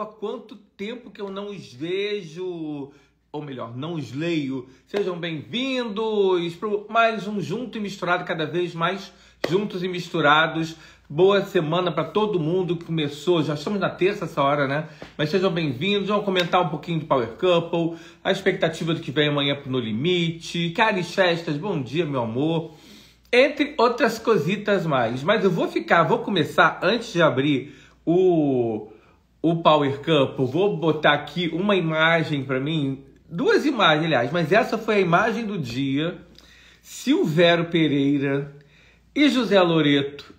Há quanto tempo que eu não os vejo? Ou melhor, não os leio. Sejam bem-vindos para mais um Junto e Misturado, cada vez mais juntos e misturados. Boa semana para todo mundo que começou. Já estamos na terça essa hora, né? Mas sejam bem-vindos. Vamos comentar um pouquinho do Power Couple, a expectativa do que vem amanhã pro No Limite. Caris Festas, bom dia, meu amor. Entre outras cositas mais. Mas eu vou ficar, vou começar antes de abrir o, o Power Couple. Vou botar aqui uma imagem para mim. Duas imagens, aliás, mas essa foi a imagem do dia. Silvério Pereira e José Loreto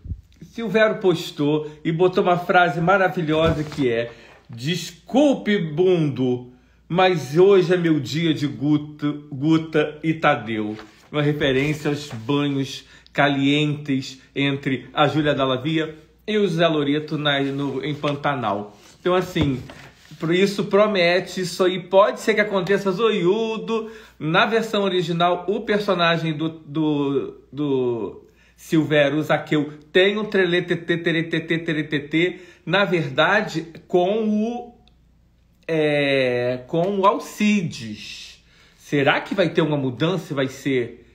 Silvério postou e botou uma frase maravilhosa que é: Desculpe, bundo, mas hoje é meu dia de Guta, Guta e Tadeu. Uma referência aos banhos calientes entre a Júlia Dallavia e o Zé Loreto na, no, em Pantanal. Então, assim, isso promete, isso aí pode ser que aconteça zoiudo. Na versão original, o personagem do, do, do Silvério Zaqueu tem um treletetê, na verdade, com o é, com o Alcides. Será que vai ter uma mudança? Vai ser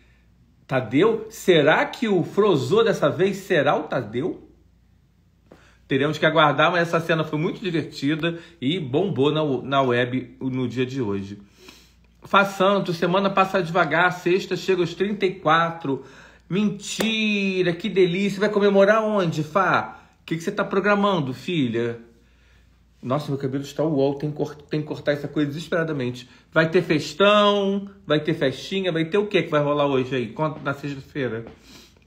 Tadeu? Será que o Frozô dessa vez será o Tadeu? Teremos que aguardar, mas essa cena foi muito divertida e bombou na, na web no dia de hoje. Faz Santo, semana passa devagar, sexta chega aos 34. Mentira, que delícia. Vai comemorar onde, Fá? O que, que você está programando, filha? Nossa, meu cabelo está uol, tem, tem que cortar essa coisa desesperadamente. Vai ter festão, vai ter festinha, vai ter o que que vai rolar hoje aí? Conta na sexta-feira.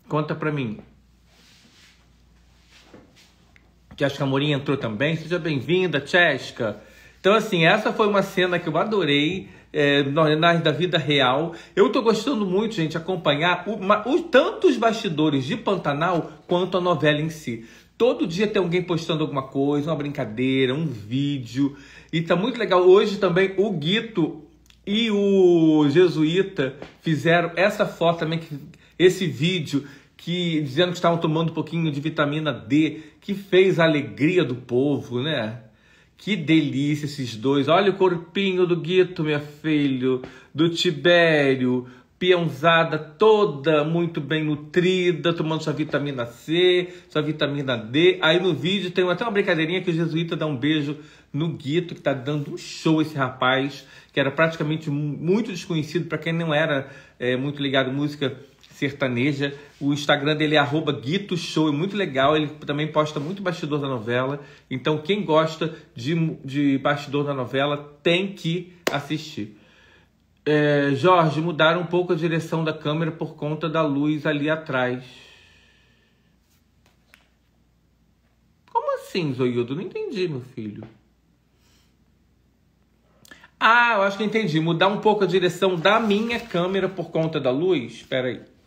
Conta pra mim. Que acho que a Morinha entrou também. Seja bem-vinda, Chesca. Então, assim, essa foi uma cena que eu adorei é, da vida real. Eu estou gostando muito, gente, acompanhar o, o, tanto os bastidores de Pantanal quanto a novela em si. Todo dia tem alguém postando alguma coisa, uma brincadeira, um vídeo. E tá muito legal. Hoje também o Guito e o Jesuíta fizeram essa foto também, esse vídeo que dizendo que estavam tomando um pouquinho de vitamina D, que fez a alegria do povo, né? Que delícia esses dois. Olha o corpinho do Guito, meu filho, do Tibério, peãozada toda muito bem nutrida, tomando sua vitamina C, sua vitamina D. Aí no vídeo tem até uma brincadeirinha que o jesuíta dá um beijo no Guito, que tá dando um show esse rapaz, que era praticamente muito desconhecido para quem não era é, muito ligado à música sertaneja. O Instagram dele é arroba Guito Show, é muito legal. Ele também posta muito bastidor da novela. Então, quem gosta de, de bastidor da novela tem que assistir. É, Jorge, mudaram um pouco a direção da câmera por conta da luz ali atrás. Como assim, Zoiudo? Não entendi, meu filho. Ah, eu acho que entendi. Mudar um pouco a direção da minha câmera por conta da luz? Espera aí.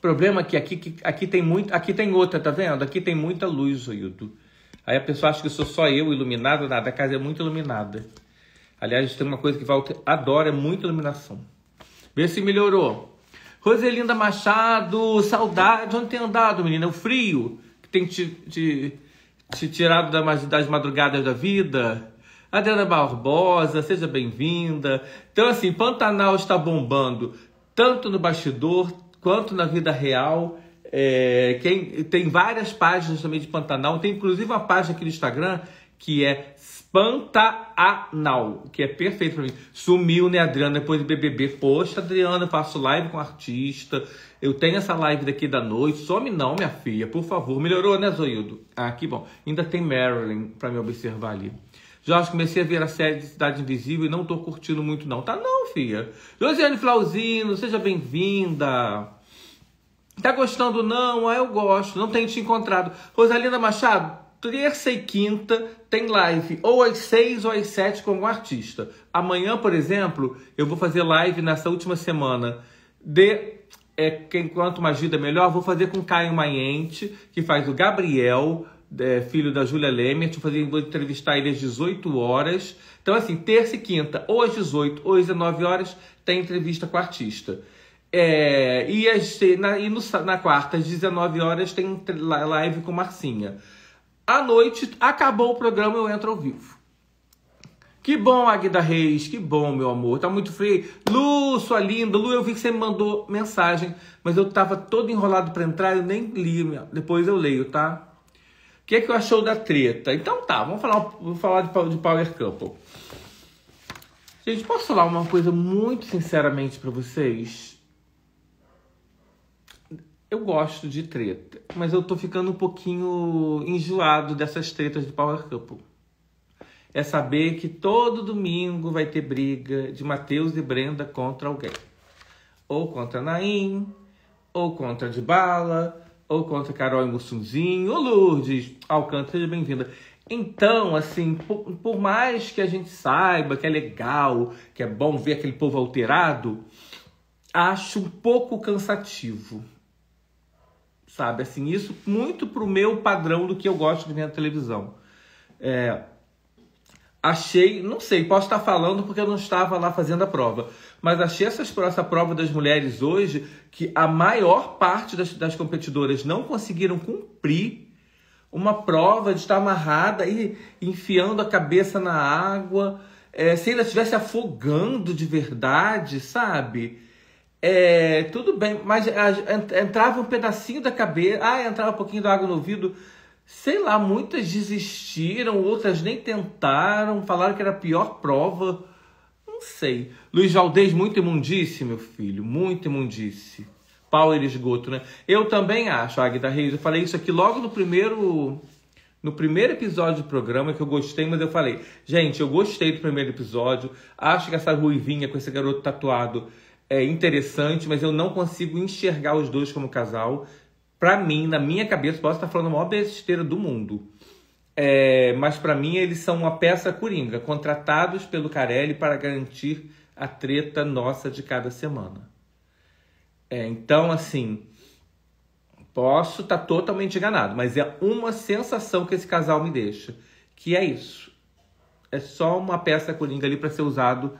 Problema é que aqui, que aqui tem muito, aqui tem outra, tá vendo? Aqui tem muita luz, Oildo. Aí a pessoa acha que sou só eu iluminado, nada, a casa é muito iluminada. Aliás, tem uma coisa que Walter adora, é muita iluminação. Vê se melhorou. Roselinda Machado, saudade, onde tem andado, menina? O frio que tem te, te, te tirado das madrugadas da vida. Adriana Barbosa, seja bem-vinda. Então, assim, Pantanal está bombando, tanto no bastidor, quanto na vida real. É, quem, tem várias páginas também de Pantanal. Tem inclusive uma página aqui no Instagram que é Pantanal, que é perfeito para mim. Sumiu, né, Adriana, depois do BBB. Poxa, Adriana, eu faço live com artista. Eu tenho essa live daqui da noite. Some não, minha filha, por favor. Melhorou, né, Zoildo? Ah, que bom. Ainda tem Marilyn para me observar ali. Jorge, comecei a ver a série de Cidade Invisível e não tô curtindo muito, não. Tá não, filha. Josiane Flauzino, seja bem-vinda. Tá gostando não? Ah, eu gosto. Não tenho te encontrado. Rosalina Machado, terça e quinta tem live, ou às seis ou às sete com um artista. Amanhã, por exemplo, eu vou fazer live nessa última semana de é, Quem Quanto Mais Vida Melhor. Vou fazer com Caio Maiente, que faz o Gabriel, é, filho da Júlia Lemer. Vou, vou entrevistar ele às 18 horas. Então, assim, terça e quinta, ou às 18 ou às 19 horas, tem entrevista com o artista. É, e, as, na, e no, na quarta, às 19 horas, tem live com Marcinha. À noite, acabou o programa, eu entro ao vivo. Que bom, Aguida Reis, que bom, meu amor. Tá muito frio. Lu, sua linda. Lu, eu vi que você me mandou mensagem, mas eu tava todo enrolado para entrar, eu nem li. Depois eu leio, tá? O que é que eu achou da treta? Então tá, vamos falar, vamos falar de, de Power Couple. Gente, posso falar uma coisa muito sinceramente para vocês? Eu gosto de treta, mas eu tô ficando um pouquinho enjoado dessas tretas de Power Couple. É saber que todo domingo vai ter briga de Matheus e Brenda contra alguém. Ou contra Naim, ou contra de Bala, ou contra Carol e Mussunzinho, ou Lourdes Alcântara, seja bem-vinda. Então, assim, por, por, mais que a gente saiba que é legal, que é bom ver aquele povo alterado, acho um pouco cansativo. Sabe, assim, isso muito pro meu padrão do que eu gosto de ver na televisão. É, achei, não sei, posso estar falando porque eu não estava lá fazendo a prova, mas achei essas, essa prova das mulheres hoje que a maior parte das, das competidoras não conseguiram cumprir uma prova de estar amarrada e enfiando a cabeça na água, é, se ela estivesse afogando de verdade, sabe? É, tudo bem, mas entrava um pedacinho da cabeça, ah, entrava um pouquinho da água no ouvido. Sei lá, muitas desistiram, outras nem tentaram, falaram que era a pior prova. Não sei. Luiz Valdez, muito imundice, meu filho, muito imundice power esgoto, né? Eu também acho, Aguida Reis, eu falei isso aqui logo no primeiro no primeiro episódio do programa que eu gostei, mas eu falei, gente, eu gostei do primeiro episódio, acho que essa ruivinha com esse garoto tatuado é interessante, mas eu não consigo enxergar os dois como casal. Para mim, na minha cabeça, posso estar falando a maior besteira do mundo. É, mas para mim eles são uma peça coringa, contratados pelo Carelli para garantir a treta nossa de cada semana. É, então, assim, posso estar totalmente enganado, mas é uma sensação que esse casal me deixa, que é isso. É só uma peça coringa ali para ser usado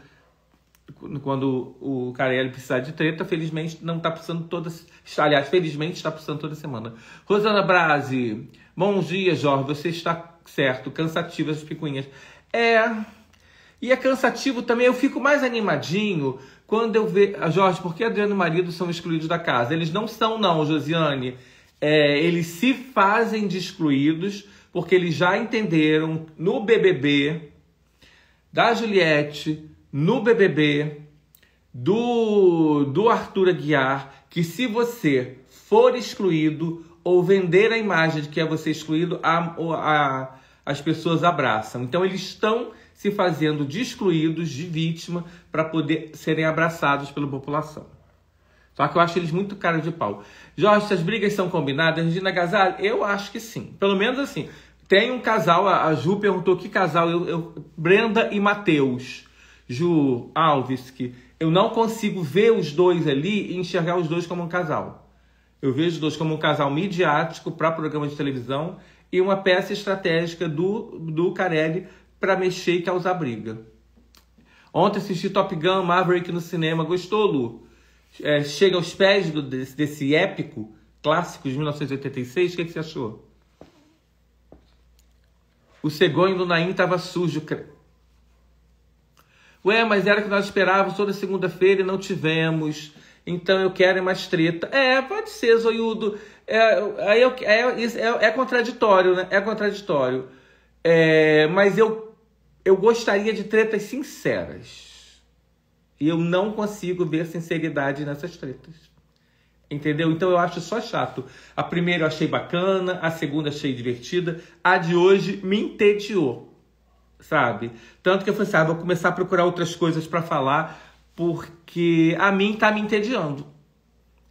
quando o Carelli precisar de treta. Felizmente não está precisando toda. Aliás, felizmente está precisando toda semana. Rosana Brasi, bom dia, Jorge. Você está certo, cansativo as picuinhas. É. E é cansativo também. Eu fico mais animadinho quando eu vejo. Ah, Jorge, por que Adriano e marido são excluídos da casa? Eles não são, não, Josiane. É, eles se fazem de excluídos porque eles já entenderam no BBB da Juliette, no BBB do, do Arthur Aguiar, que se você for excluído ou vender a imagem de que é você excluído, a, a, as pessoas abraçam. Então eles estão se fazendo de excluídos, de vítima, para poder serem abraçados pela população. Só que eu acho eles muito caros de pau. Jorge, essas brigas são combinadas? Regina Gazal, eu acho que sim. Pelo menos assim. Tem um casal, a Ju perguntou que casal, eu, eu Brenda e Matheus. Ju Alves, que eu não consigo ver os dois ali e enxergar os dois como um casal. Eu vejo os dois como um casal midiático para programa de televisão e uma peça estratégica do, do Carelli para mexer e causar briga. Ontem assisti Top Gun Maverick no cinema. Gostou, Lu? É, chega aos pés do, desse, desse épico clássico de 1986. O que, que você achou? O cegonho do Naim estava sujo. Ué, mas era que nós esperávamos toda segunda-feira e não tivemos. Então eu quero mais treta. É, pode ser, Zoiudo. É, é, é, é, é contraditório, né? É contraditório. É, mas eu, eu gostaria de tretas sinceras. E eu não consigo ver sinceridade nessas tretas. Entendeu? Então eu acho só chato. A primeira eu achei bacana, a segunda achei divertida, a de hoje me entediou. Sabe? Tanto que eu falei assim, ah, vou começar a procurar outras coisas para falar, porque a mim tá me entediando.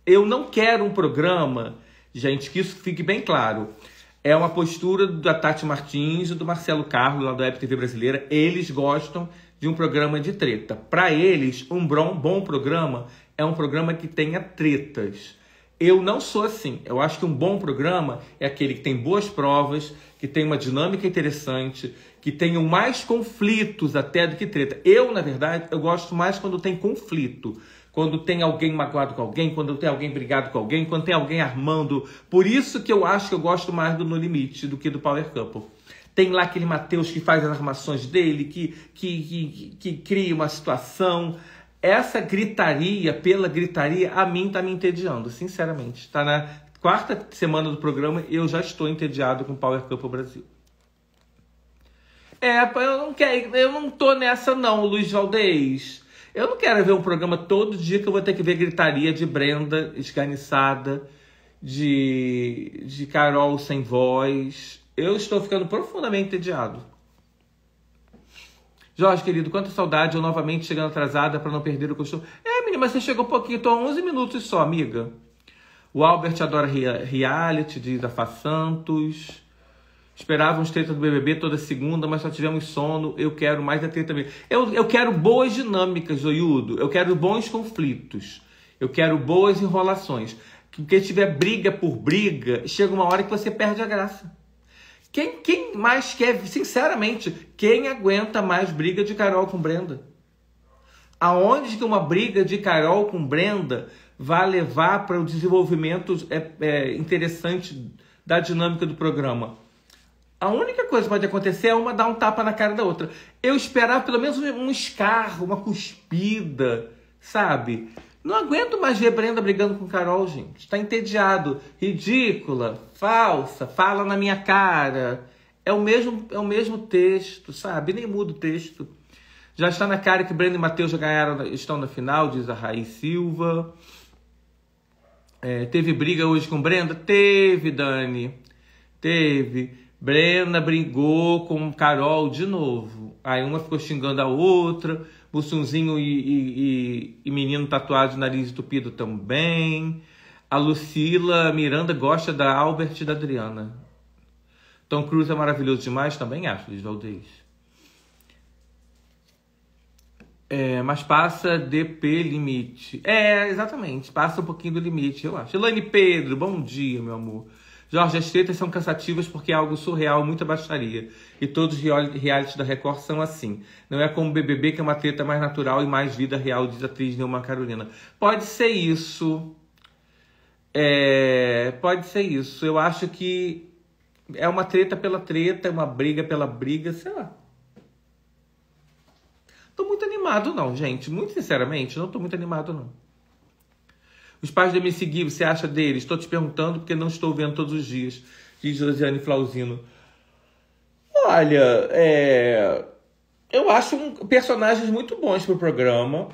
Eu não quero um programa, gente, que isso fique bem claro é uma postura da Tati Martins e do Marcelo Carlos, lá da TV Brasileira. Eles gostam de um programa de treta. Para eles, um bom programa é um programa que tenha tretas. Eu não sou assim. Eu acho que um bom programa é aquele que tem boas provas, que tem uma dinâmica interessante, que tenham mais conflitos até do que treta. Eu, na verdade, eu gosto mais quando tem conflito. Quando tem alguém magoado com alguém, quando tem alguém brigado com alguém, quando tem alguém armando. Por isso que eu acho que eu gosto mais do No Limite do que do Power Couple. Tem lá aquele Matheus que faz as armações dele, que, que, que, que cria uma situação. Essa gritaria pela gritaria, a mim tá me entediando, sinceramente. Tá na quarta semana do programa, eu já estou entediado com o Power Couple Brasil. É, eu não quero, eu não tô nessa não, Luiz Valdez. Eu não quero ver um programa todo dia que eu vou ter que ver gritaria de Brenda esganiçada, de, de Carol sem voz. Eu estou ficando profundamente entediado. Jorge, querido, quanta saudade, eu novamente chegando atrasada para não perder o costume. É, menina, mas você chegou um pouquinho, tô há 11 minutos só, amiga. O Albert adora reality, diz a Fá Santos. Esperávamos treta do BBB toda segunda, mas só tivemos sono. Eu quero mais a treta mesmo. Eu, eu quero boas dinâmicas, Oiudo. Eu quero bons conflitos. Eu quero boas enrolações. Porque se tiver briga por briga, chega uma hora que você perde a graça. Quem, quem mais quer, sinceramente, quem aguenta mais briga de Carol com Brenda? Aonde que uma briga de Carol com Brenda vai levar para o desenvolvimento é, é, interessante da dinâmica do programa? A única coisa que pode acontecer é uma dar um tapa na cara da outra. Eu esperava pelo menos um escarro, uma cuspida, sabe? Não aguento mais ver Brenda brigando com Carol, gente. Está entediado, ridícula, falsa, fala na minha cara. É o mesmo, é o mesmo texto, sabe? Nem muda o texto. Já está na cara que Brenda e Matheus já ganharam, estão na final, diz a Raiz Silva. É, teve briga hoje com Brenda? Teve, Dani. Teve. Brenda brigou com Carol de novo. Aí uma ficou xingando a outra. Mussunzinho e, e, e, menino tatuado de nariz entupido também. A Lucila Miranda gosta da Albert e da Adriana. Tom Cruise é maravilhoso demais, também acho, Luiz Valdez. É, mas passa DP limite. É, exatamente. Passa um pouquinho do limite, eu acho. Elaine Pedro, bom dia, meu amor. Jorge, as tretas são cansativas porque é algo surreal, muita baixaria. E todos os realities da Record são assim. Não é como o BBB, que é uma treta mais natural e mais vida real, diz a atriz Neuma Carolina. Pode ser isso. É... Pode ser isso. Eu acho que é uma treta pela treta, é uma briga pela briga, sei lá. Tô muito animado não, gente. Muito sinceramente, não tô muito animado não. Os pais devem seguir, você acha deles? Estou te perguntando porque não estou vendo todos os dias, diz Josiane Flauzino. Olha, é... eu acho um... personagens muito bons para o programa.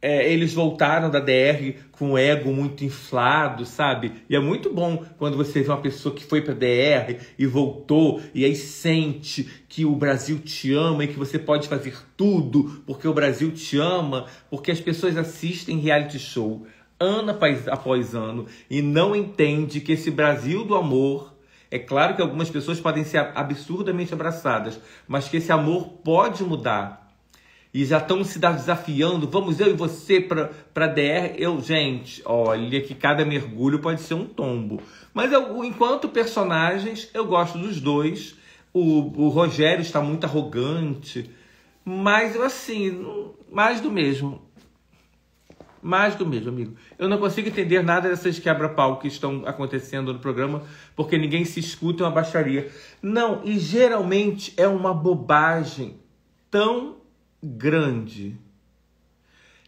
É, eles voltaram da DR com o ego muito inflado, sabe? E é muito bom quando você vê uma pessoa que foi para DR e voltou e aí sente que o Brasil te ama e que você pode fazer tudo porque o Brasil te ama, porque as pessoas assistem reality show ano após ano e não entende que esse Brasil do amor, é claro que algumas pessoas podem ser absurdamente abraçadas, mas que esse amor pode mudar. E já estão se desafiando, vamos eu e você para DR. Eu, gente, olha que cada mergulho pode ser um tombo. Mas eu, enquanto personagens, eu gosto dos dois. O, o Rogério está muito arrogante, mas assim, mais do mesmo. Mais do mesmo, amigo. Eu não consigo entender nada dessas quebra-pau que estão acontecendo no programa, porque ninguém se escuta, é uma baixaria. Não, e geralmente é uma bobagem tão grande.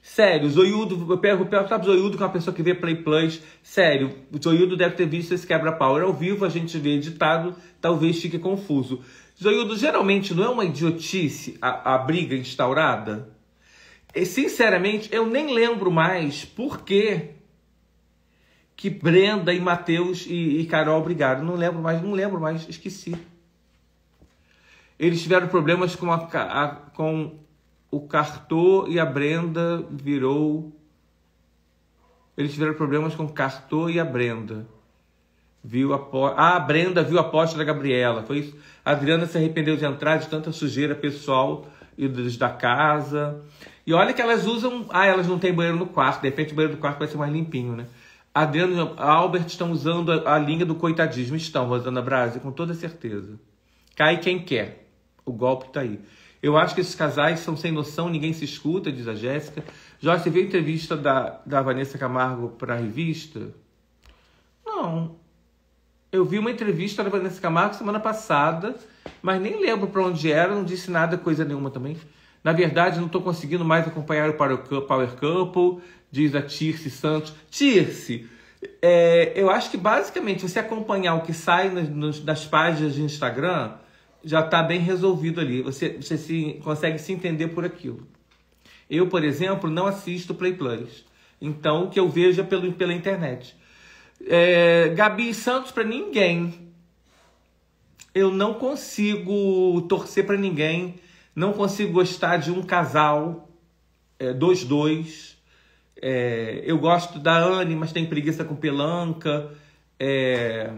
Sério, Zoiudo, eu pego, pego sabe, Zoiudo que é uma pessoa que vê Play Plus. Sério, o Zoiudo deve ter visto esse quebra-pau. Ao vivo a gente vê editado, talvez fique confuso. Zoiudo, geralmente não é uma idiotice a, a briga instaurada? E, sinceramente, eu nem lembro mais por que que Brenda e Matheus e, e, Carol brigaram. Não lembro mais, não lembro mais, esqueci. Eles tiveram problemas com, a, a, com o Cartor e a Brenda virou. Eles tiveram problemas com o Cartor e a Brenda. Viu a ah, a Brenda viu a aposta da Gabriela. Foi isso. A Adriana se arrependeu de entrar de tanta sujeira pessoal e da casa. E olha que elas usam. Ah, elas não têm banheiro no quarto. De repente o banheiro do quarto vai ser mais limpinho, né? Adriano Albert estão usando a, a linha do coitadismo. Estão, Rosana Brasi, com toda certeza. Cai quem quer. O golpe tá aí. Eu acho que esses casais são sem noção, ninguém se escuta, diz a Jéssica. Jorge, você viu a entrevista da, da Vanessa Camargo para a revista? Não. Eu vi uma entrevista da Vanessa Camargo semana passada, mas nem lembro para onde era, não disse nada, coisa nenhuma também. Na verdade, não estou conseguindo mais acompanhar o Power Couple, diz a Tirce Santos. Tirce, é, eu acho que basicamente você acompanhar o que sai nas, nas páginas de Instagram já está bem resolvido ali. Você, você se, consegue se entender por aquilo. Eu, por exemplo, não assisto Play Plus. Então, o que eu vejo é pelo, pela internet. É, Gabi Santos para ninguém. Eu não consigo torcer para ninguém. Não consigo gostar de um casal, é, dois, dois. É, eu gosto da Anne, mas tem preguiça com pelanca. É,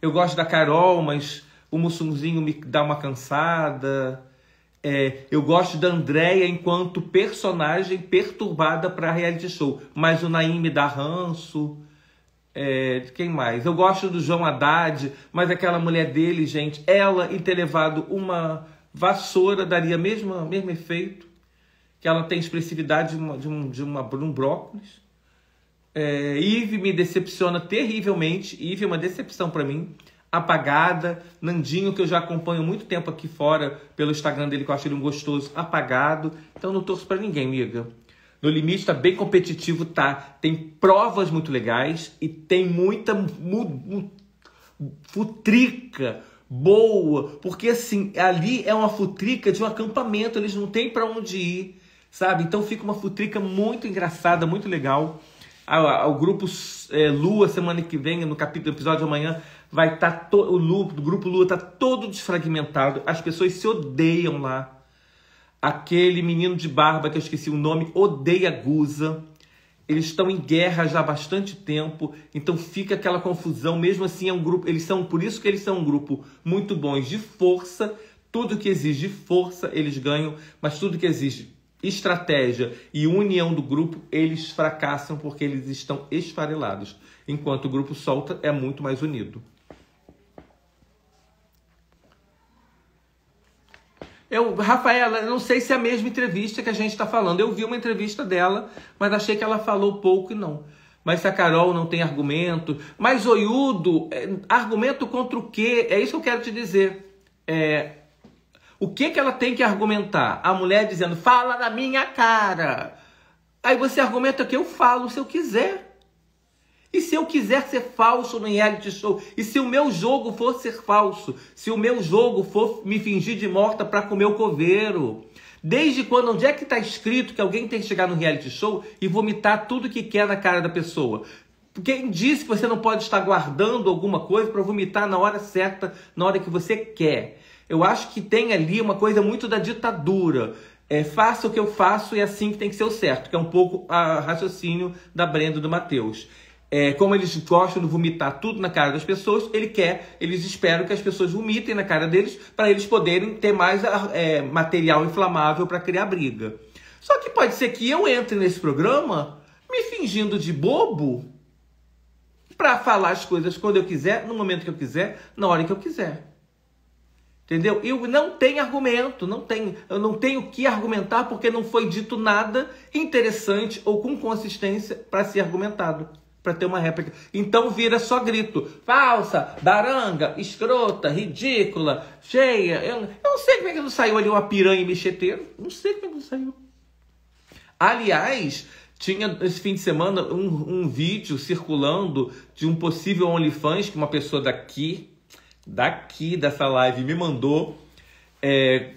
eu gosto da Carol, mas o Mussunzinho me dá uma cansada. É, eu gosto da Andréia enquanto personagem perturbada para reality show, mas o Naim me dá ranço. É, quem mais? Eu gosto do João Haddad, mas aquela mulher dele, gente, ela e ter levado uma vassoura daria mesmo mesmo efeito. Que ela tem expressividade de, uma, de, um, de, uma, de um brócolis. É, me decepciona terrivelmente. Ive é uma decepção para mim apagada. Nandinho, que eu já acompanho muito tempo aqui fora pelo Instagram dele, que eu acho ele um gostoso, apagado. Então não torço para ninguém, amiga. No limite tá bem competitivo, tá? Tem provas muito legais e tem muita futrica boa, porque assim, ali é uma futrica de um acampamento, eles não têm para onde ir, sabe? Então fica uma futrica muito engraçada, muito legal. O grupo é, Lua, semana que vem, no capítulo episódio de amanhã, vai estar tá o, Lu, o grupo Lua está todo desfragmentado, as pessoas se odeiam lá. Aquele menino de barba que eu esqueci o nome odeia Guza. Eles estão em guerra já há bastante tempo, então fica aquela confusão. Mesmo assim, é um grupo. Eles são por isso que eles são um grupo muito bons de força. Tudo que exige força eles ganham, mas tudo que exige estratégia e união do grupo eles fracassam porque eles estão esfarelados, enquanto o grupo solta é muito mais unido. Eu, Rafaela, não sei se é a mesma entrevista que a gente está falando. Eu vi uma entrevista dela, mas achei que ela falou pouco e não. Mas se a Carol não tem argumento. Mas Oiudo, é, argumento contra o quê? É isso que eu quero te dizer. É, o que, que ela tem que argumentar? A mulher dizendo, fala na minha cara. Aí você argumenta que eu falo se eu quiser. E se eu quiser ser falso no reality show? E se o meu jogo for ser falso? Se o meu jogo for me fingir de morta para comer o coveiro? Desde quando, onde é que está escrito que alguém tem que chegar no reality show e vomitar tudo que quer na cara da pessoa? Quem disse que você não pode estar guardando alguma coisa para vomitar na hora certa, na hora que você quer? Eu acho que tem ali uma coisa muito da ditadura. É, faça o que eu faço e é assim que tem que ser o certo, que é um pouco a raciocínio da Brenda do Matheus é, como eles gostam de vomitar tudo na cara das pessoas, ele quer, eles esperam que as pessoas vomitem na cara deles para eles poderem ter mais é, material inflamável para criar briga. Só que pode ser que eu entre nesse programa me fingindo de bobo para falar as coisas quando eu quiser, no momento que eu quiser, na hora que eu quiser. Entendeu? Eu não tenho argumento, não tenho, eu não tenho que argumentar porque não foi dito nada interessante ou com consistência para ser argumentado para ter uma réplica. Então vira só grito. Falsa, baranga, escrota, ridícula, cheia. Eu, eu não sei como é que não saiu ali uma piranha mexeteiro. Não sei como é que não saiu. Aliás, tinha esse fim de semana um, um vídeo circulando de um possível OnlyFans que uma pessoa daqui, daqui dessa live me mandou. É,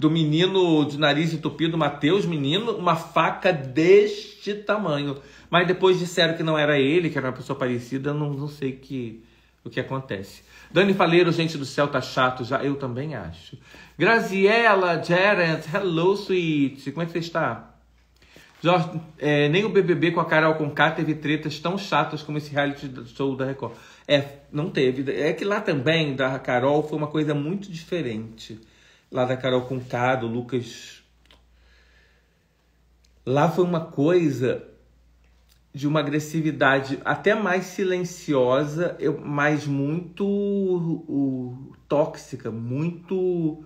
do menino de nariz entupido, Matheus, menino, uma faca deste tamanho. Mas depois disseram que não era ele, que era uma pessoa parecida, não, não sei que, o que acontece. Dani Faleiro, gente do céu, tá chato já, eu também acho. Graziella, Jared, hello, sweet, como é que você está? Jorge, é, nem o BBB com a Carol Conká teve tretas tão chatas como esse reality show da Record. É, não teve. É que lá também, da Carol, foi uma coisa muito diferente. Lá da Carol Conká, do Lucas... Lá foi uma coisa de uma agressividade até mais silenciosa, mas muito tóxica, muito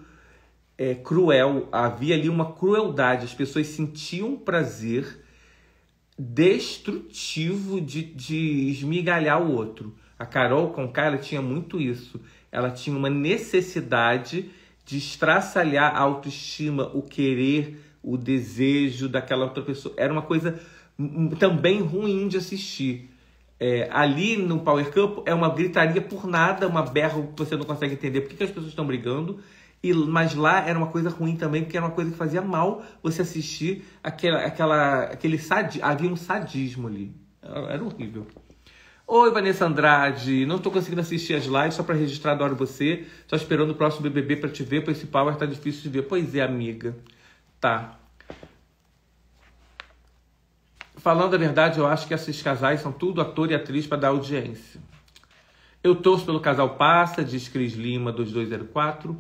é, cruel, havia ali uma crueldade, as pessoas sentiam prazer destrutivo de, de esmigalhar o outro. A Carol com ela tinha muito isso. Ela tinha uma necessidade de estraçalhar a autoestima, o querer, o desejo daquela outra pessoa. Era uma coisa também ruim de assistir. É, ali no Power Cup é uma gritaria por nada, uma berro que você não consegue entender por que, as pessoas estão brigando. E, mas lá era uma coisa ruim também, porque era uma coisa que fazia mal você assistir aquela, aquela, aquele sadi, havia um sadismo ali. Era, horrível. Oi, Vanessa Andrade. Não estou conseguindo assistir as lives só para registrar, adoro você. Só esperando o próximo BBB para te ver, pois esse power tá difícil de ver. Pois é, amiga. Tá. Falando a verdade, eu acho que esses casais são tudo ator e atriz para dar audiência. Eu torço pelo casal Passa, diz Cris Lima, 2204.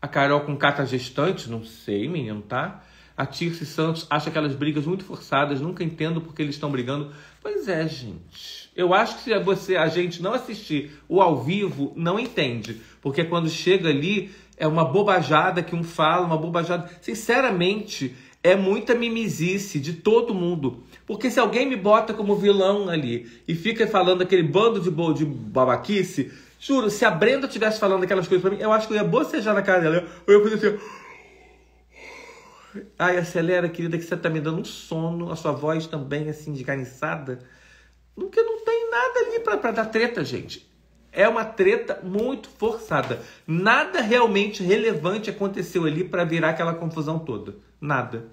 A Carol com cata gestante, não sei, menino, tá? A Tirce Santos acha aquelas brigas muito forçadas, nunca entendo porque eles estão brigando. Pois é, gente. Eu acho que se você, a gente não assistir o ao vivo, não entende. Porque quando chega ali, é uma bobajada que um fala, uma bobajada. Sinceramente, é muita mimizice de todo mundo. Porque se alguém me bota como vilão ali e fica falando aquele bando de, de babaquice, juro, se a Brenda estivesse falando aquelas coisas pra mim, eu acho que eu ia bocejar na cara dela. Eu ia fazer assim. Ai, acelera, querida, que você tá me dando um sono. A sua voz também, assim, desganiçada. Porque não tem nada ali pra, pra dar treta, gente. É uma treta muito forçada. Nada realmente relevante aconteceu ali para virar aquela confusão toda. Nada.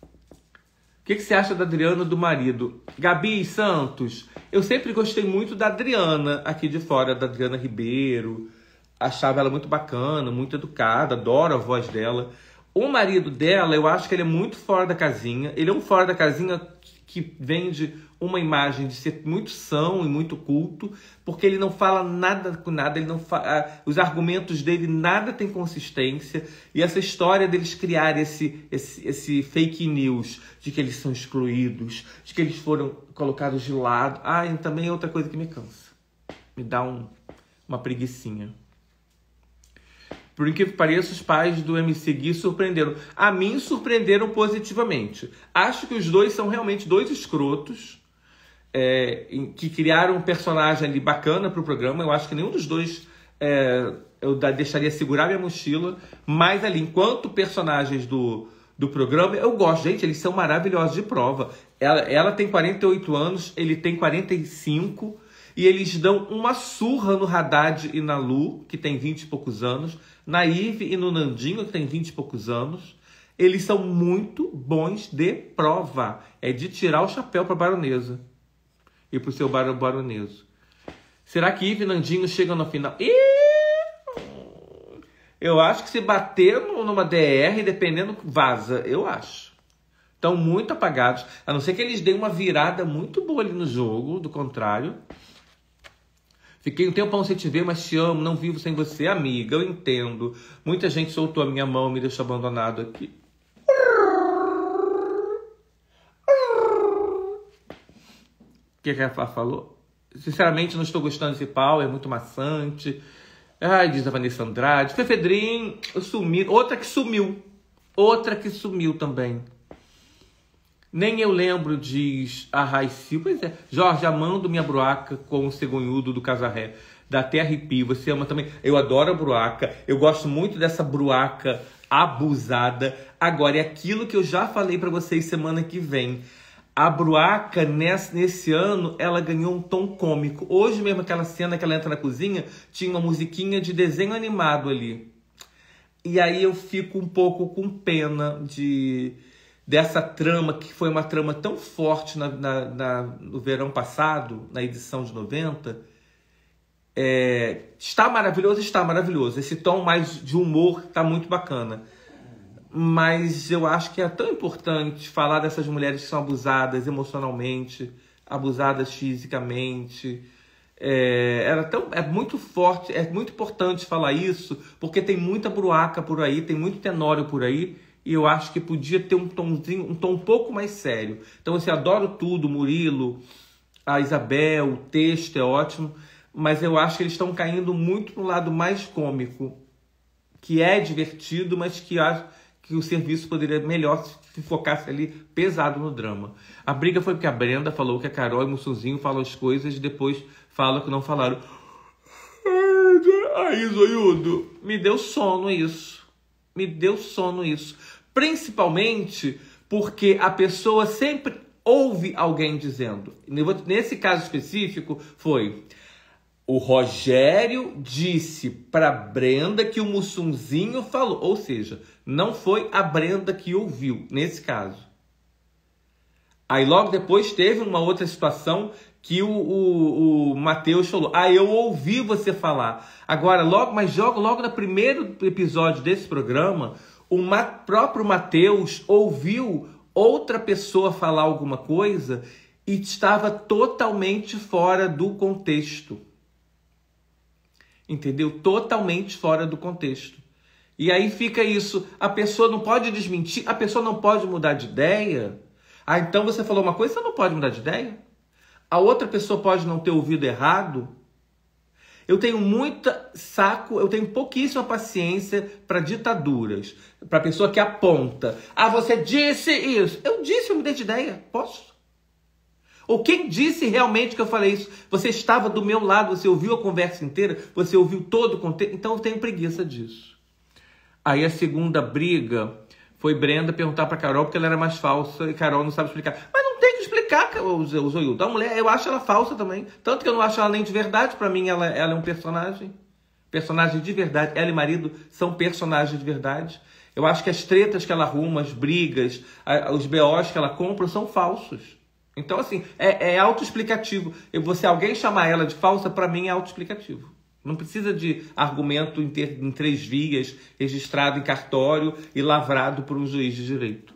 O que, que, você acha da Adriana do marido? Gabi Santos, eu sempre gostei muito da Adriana aqui de fora, da Adriana Ribeiro. Achava ela muito bacana, muito educada, adoro a voz dela. O marido dela, eu acho que ele é muito fora da casinha. Ele é um fora da casinha que vende uma imagem de ser muito são e muito culto, porque ele não fala nada com nada, ele não fa... os argumentos dele nada tem consistência, e essa história deles criar esse, esse, esse fake news de que eles são excluídos, de que eles foram colocados de lado, ah, e também é outra coisa que me cansa. Me dá um, uma preguiçinha. Por incrível que pareça, os pais do MC Gui surpreenderam. A mim, surpreenderam positivamente. Acho que os dois são realmente dois escrotos é, que criaram um personagem ali bacana para o programa. Eu acho que nenhum dos dois é, eu deixaria segurar minha mochila. Mas ali, enquanto personagens do, do programa, eu gosto. Gente, eles são maravilhosos de prova. Ela, ela tem 48 anos, ele tem 45. E eles dão uma surra no Haddad e na Lu, que tem 20 e poucos anos na Ive e no Nandinho, que tem 20 e poucos anos, eles são muito bons de prova. É de tirar o chapéu para baronesa e para o seu bar baroneso. Será que Ive e Nandinho chegam no final? Ih! Eu acho que se bater numa DR, dependendo, vaza. Eu acho. Estão muito apagados. A não ser que eles deem uma virada muito boa ali no jogo. Do contrário, Fiquei um tempão sem te ver, mas te amo, não vivo sem você, amiga. Eu entendo. Muita gente soltou a minha mão, me deixou abandonado aqui. Que, a Fá falou? Sinceramente, não estou gostando desse pau, é muito maçante. Ai, diz a Vanessa Andrade. Fefedrim, eu sumi. Outra que sumiu. Outra que sumiu também. Nem eu lembro, diz a Raici. Pois é, Jorge, amando minha bruaca com o cegonhudo do Casarré. Da Pi, você ama também. Eu adoro a bruaca, eu gosto muito dessa bruaca abusada. Agora, é aquilo que eu já falei para vocês semana que vem. A Bruaca, nesse, nesse ano, ela ganhou um tom cômico. Hoje mesmo, aquela cena que ela entra na cozinha, tinha uma musiquinha de desenho animado ali. E aí eu fico um pouco com pena de dessa trama, que foi uma trama tão forte na, na, na no verão passado, na edição de 90, é, está maravilhoso, está maravilhoso. Esse tom mais de humor está muito bacana. Mas eu acho que é tão importante falar dessas mulheres que são abusadas emocionalmente, abusadas fisicamente. É, era tão, é muito forte, é muito importante falar isso, porque tem muita bruaca por aí, tem muito tenório por aí, e eu acho que podia ter um tomzinho, um tom um pouco mais sério. Então, assim, adoro tudo, Murilo, a Isabel, o texto é ótimo, mas eu acho que eles estão caindo muito pro lado mais cômico. que é divertido, mas que acho que o serviço poderia melhor se focasse ali pesado no drama. A briga foi porque a Brenda falou que a Carol e o Mussunzinho falam as coisas e depois falam que não falaram. Aí, Zoiudo, me deu sono isso. Me deu sono isso. Principalmente porque a pessoa sempre ouve alguém dizendo. Nesse caso específico, foi o Rogério disse para Brenda que o Mussunzinho falou, ou seja, não foi a Brenda que ouviu nesse caso. Aí logo depois teve uma outra situação que o, o, o Matheus falou: Ah, eu ouvi você falar. Agora, logo, mas logo, logo no primeiro episódio desse programa, o ma próprio Matheus ouviu outra pessoa falar alguma coisa e estava totalmente fora do contexto entendeu? Totalmente fora do contexto. E aí fica isso, a pessoa não pode desmentir, a pessoa não pode mudar de ideia. Ah, então você falou uma coisa, você não pode mudar de ideia? A outra pessoa pode não ter ouvido errado? Eu tenho muita saco, eu tenho pouquíssima paciência para ditaduras, para pessoa que aponta. Ah, você disse isso. Eu disse, eu mudei de ideia. Posso? Ou quem disse realmente que eu falei isso? Você estava do meu lado, você ouviu a conversa inteira, você ouviu todo o contexto. Então eu tenho preguiça disso. Aí a segunda briga foi Brenda perguntar para Carol porque ela era mais falsa e Carol não sabe explicar. Mas não tem que explicar, Zoiudo. A mulher, eu acho ela falsa também. Tanto que eu não acho ela nem de verdade. Para mim, ela, ela é um personagem. Personagem de verdade. Ela e marido são personagens de verdade. Eu acho que as tretas que ela arruma, as brigas, os BOs que ela compra são falsos. Então, assim, é, é autoexplicativo. Você, alguém chamar ela de falsa, para mim é autoexplicativo. Não precisa de argumento em, ter, em três vias, registrado em cartório e lavrado por um juiz de direito.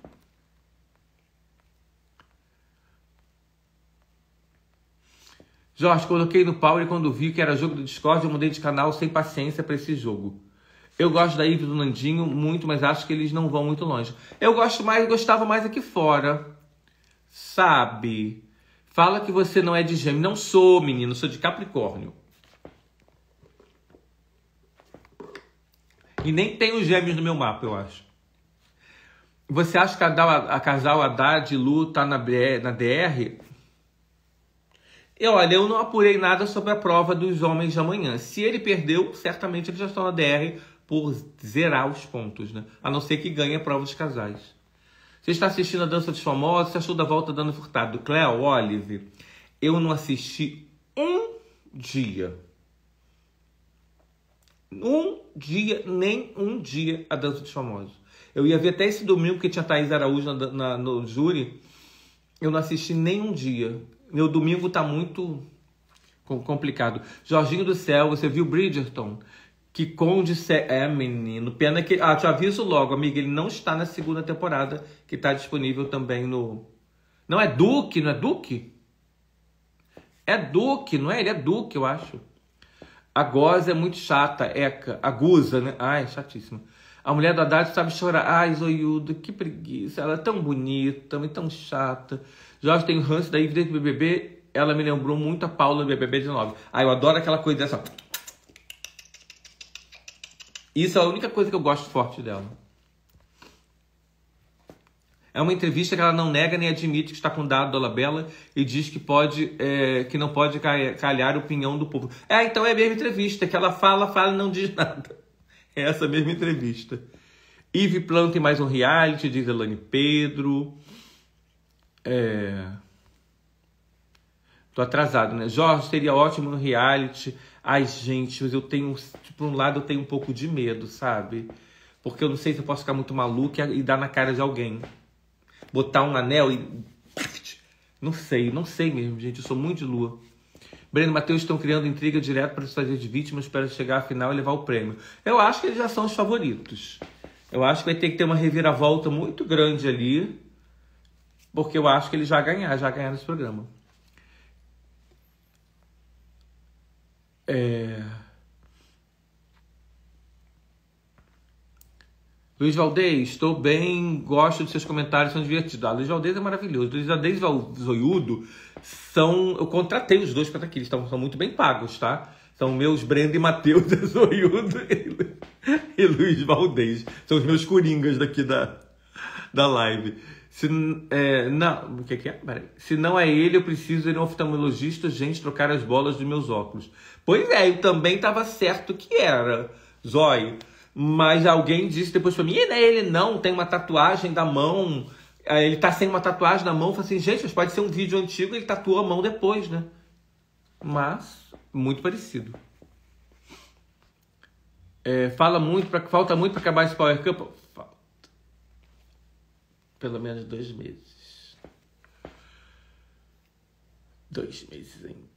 Jorge, coloquei no pau e quando vi que era jogo do Discord, eu mudei de canal sem paciência para esse jogo. Eu gosto da Ive do Nandinho muito, mas acho que eles não vão muito longe. Eu gosto mais, gostava mais aqui fora sabe? Fala que você não é de gêmeo. Não sou, menino, sou de Capricórnio. E nem tenho gêmeos no meu mapa, eu acho. Você acha que a, a casal Haddad e Lu tá na, na DR? Eu, olha, eu não apurei nada sobre a prova dos homens de amanhã. Se ele perdeu, certamente eles já estão na DR por zerar os pontos, né? A não ser que ganhe a prova dos casais. Você está assistindo a Dança dos Famosos? Você achou da volta dando Furtado? Cleo, Olive, eu não assisti um dia. Um dia, nem um dia a Dança dos Famosos. Eu ia ver até esse domingo que tinha Thaís Araújo na, na, no júri. Eu não assisti nem um dia. Meu domingo tá muito complicado. Jorginho do Céu, você viu Bridgerton? Que Conde é menino. Pena que. Ah, te aviso logo, amiga. Ele não está na segunda temporada, que está disponível também no. Não é Duque, não é Duque? É Duque, não é? Ele é Duque, eu acho. A Goza é muito chata, Eca. A Guza, né? Ai, chatíssima. A mulher do Haddad sabe chorar. Ai, Zoiudo, que preguiça. Ela é tão bonita, mas tão chata. Jorge tem o ranço da Ivy do BBB. Ela me lembrou muito a Paula do BBB 19. Ai, eu adoro aquela coisa dessa isso é a única coisa que eu gosto forte dela. É uma entrevista que ela não nega nem admite que está com dado da Labela e diz que pode, é, que não pode calhar a opinião do povo. É, então é a mesma entrevista, que ela fala, fala e não diz nada. É essa mesma entrevista. Ive Planta em mais um reality, diz Elane Pedro. É... Tô atrasado, né? Jorge seria ótimo no reality. Ai, gente, mas eu tenho, tipo, um lado eu tenho um pouco de medo, sabe? Porque eu não sei se eu posso ficar muito maluco e dar na cara de alguém. Botar um anel e. Não sei, não sei mesmo, gente. Eu sou muito de lua. Breno e Matheus estão criando intriga direto para se fazer de vítimas para chegar à final e levar o prêmio. Eu acho que eles já são os favoritos. Eu acho que vai ter que ter uma reviravolta muito grande ali. Porque eu acho que eles já ganharam, já ganharam esse programa. É... Luiz Valdez, estou bem, gosto dos seus comentários, são divertidos. Ah, Luiz Valdez é maravilhoso. Luiz Valdez e Zoiudo são. Eu contratei os dois para aqui, eles estão, são muito bem pagos, tá? São meus Brenda e Matheus Zoiudo. e Luiz Valdez. São os meus coringas daqui da, da live. Se, é, não, o que, que é? Peraí. Se não é ele, eu preciso ir a um oftalmologista, gente, trocar as bolas dos meus óculos. Pois é, eu também estava certo que era, Zóio. Mas alguém disse depois para mim, e não é ele não, tem uma tatuagem da mão. Ele tá sem uma tatuagem na mão. Eu falei assim, gente, mas pode ser um vídeo antigo, ele tatuou a mão depois, né? Mas, muito parecido. É, fala muito, pra, falta muito para acabar esse Power Cup. Pelo menos dois meses. Dois meses ainda.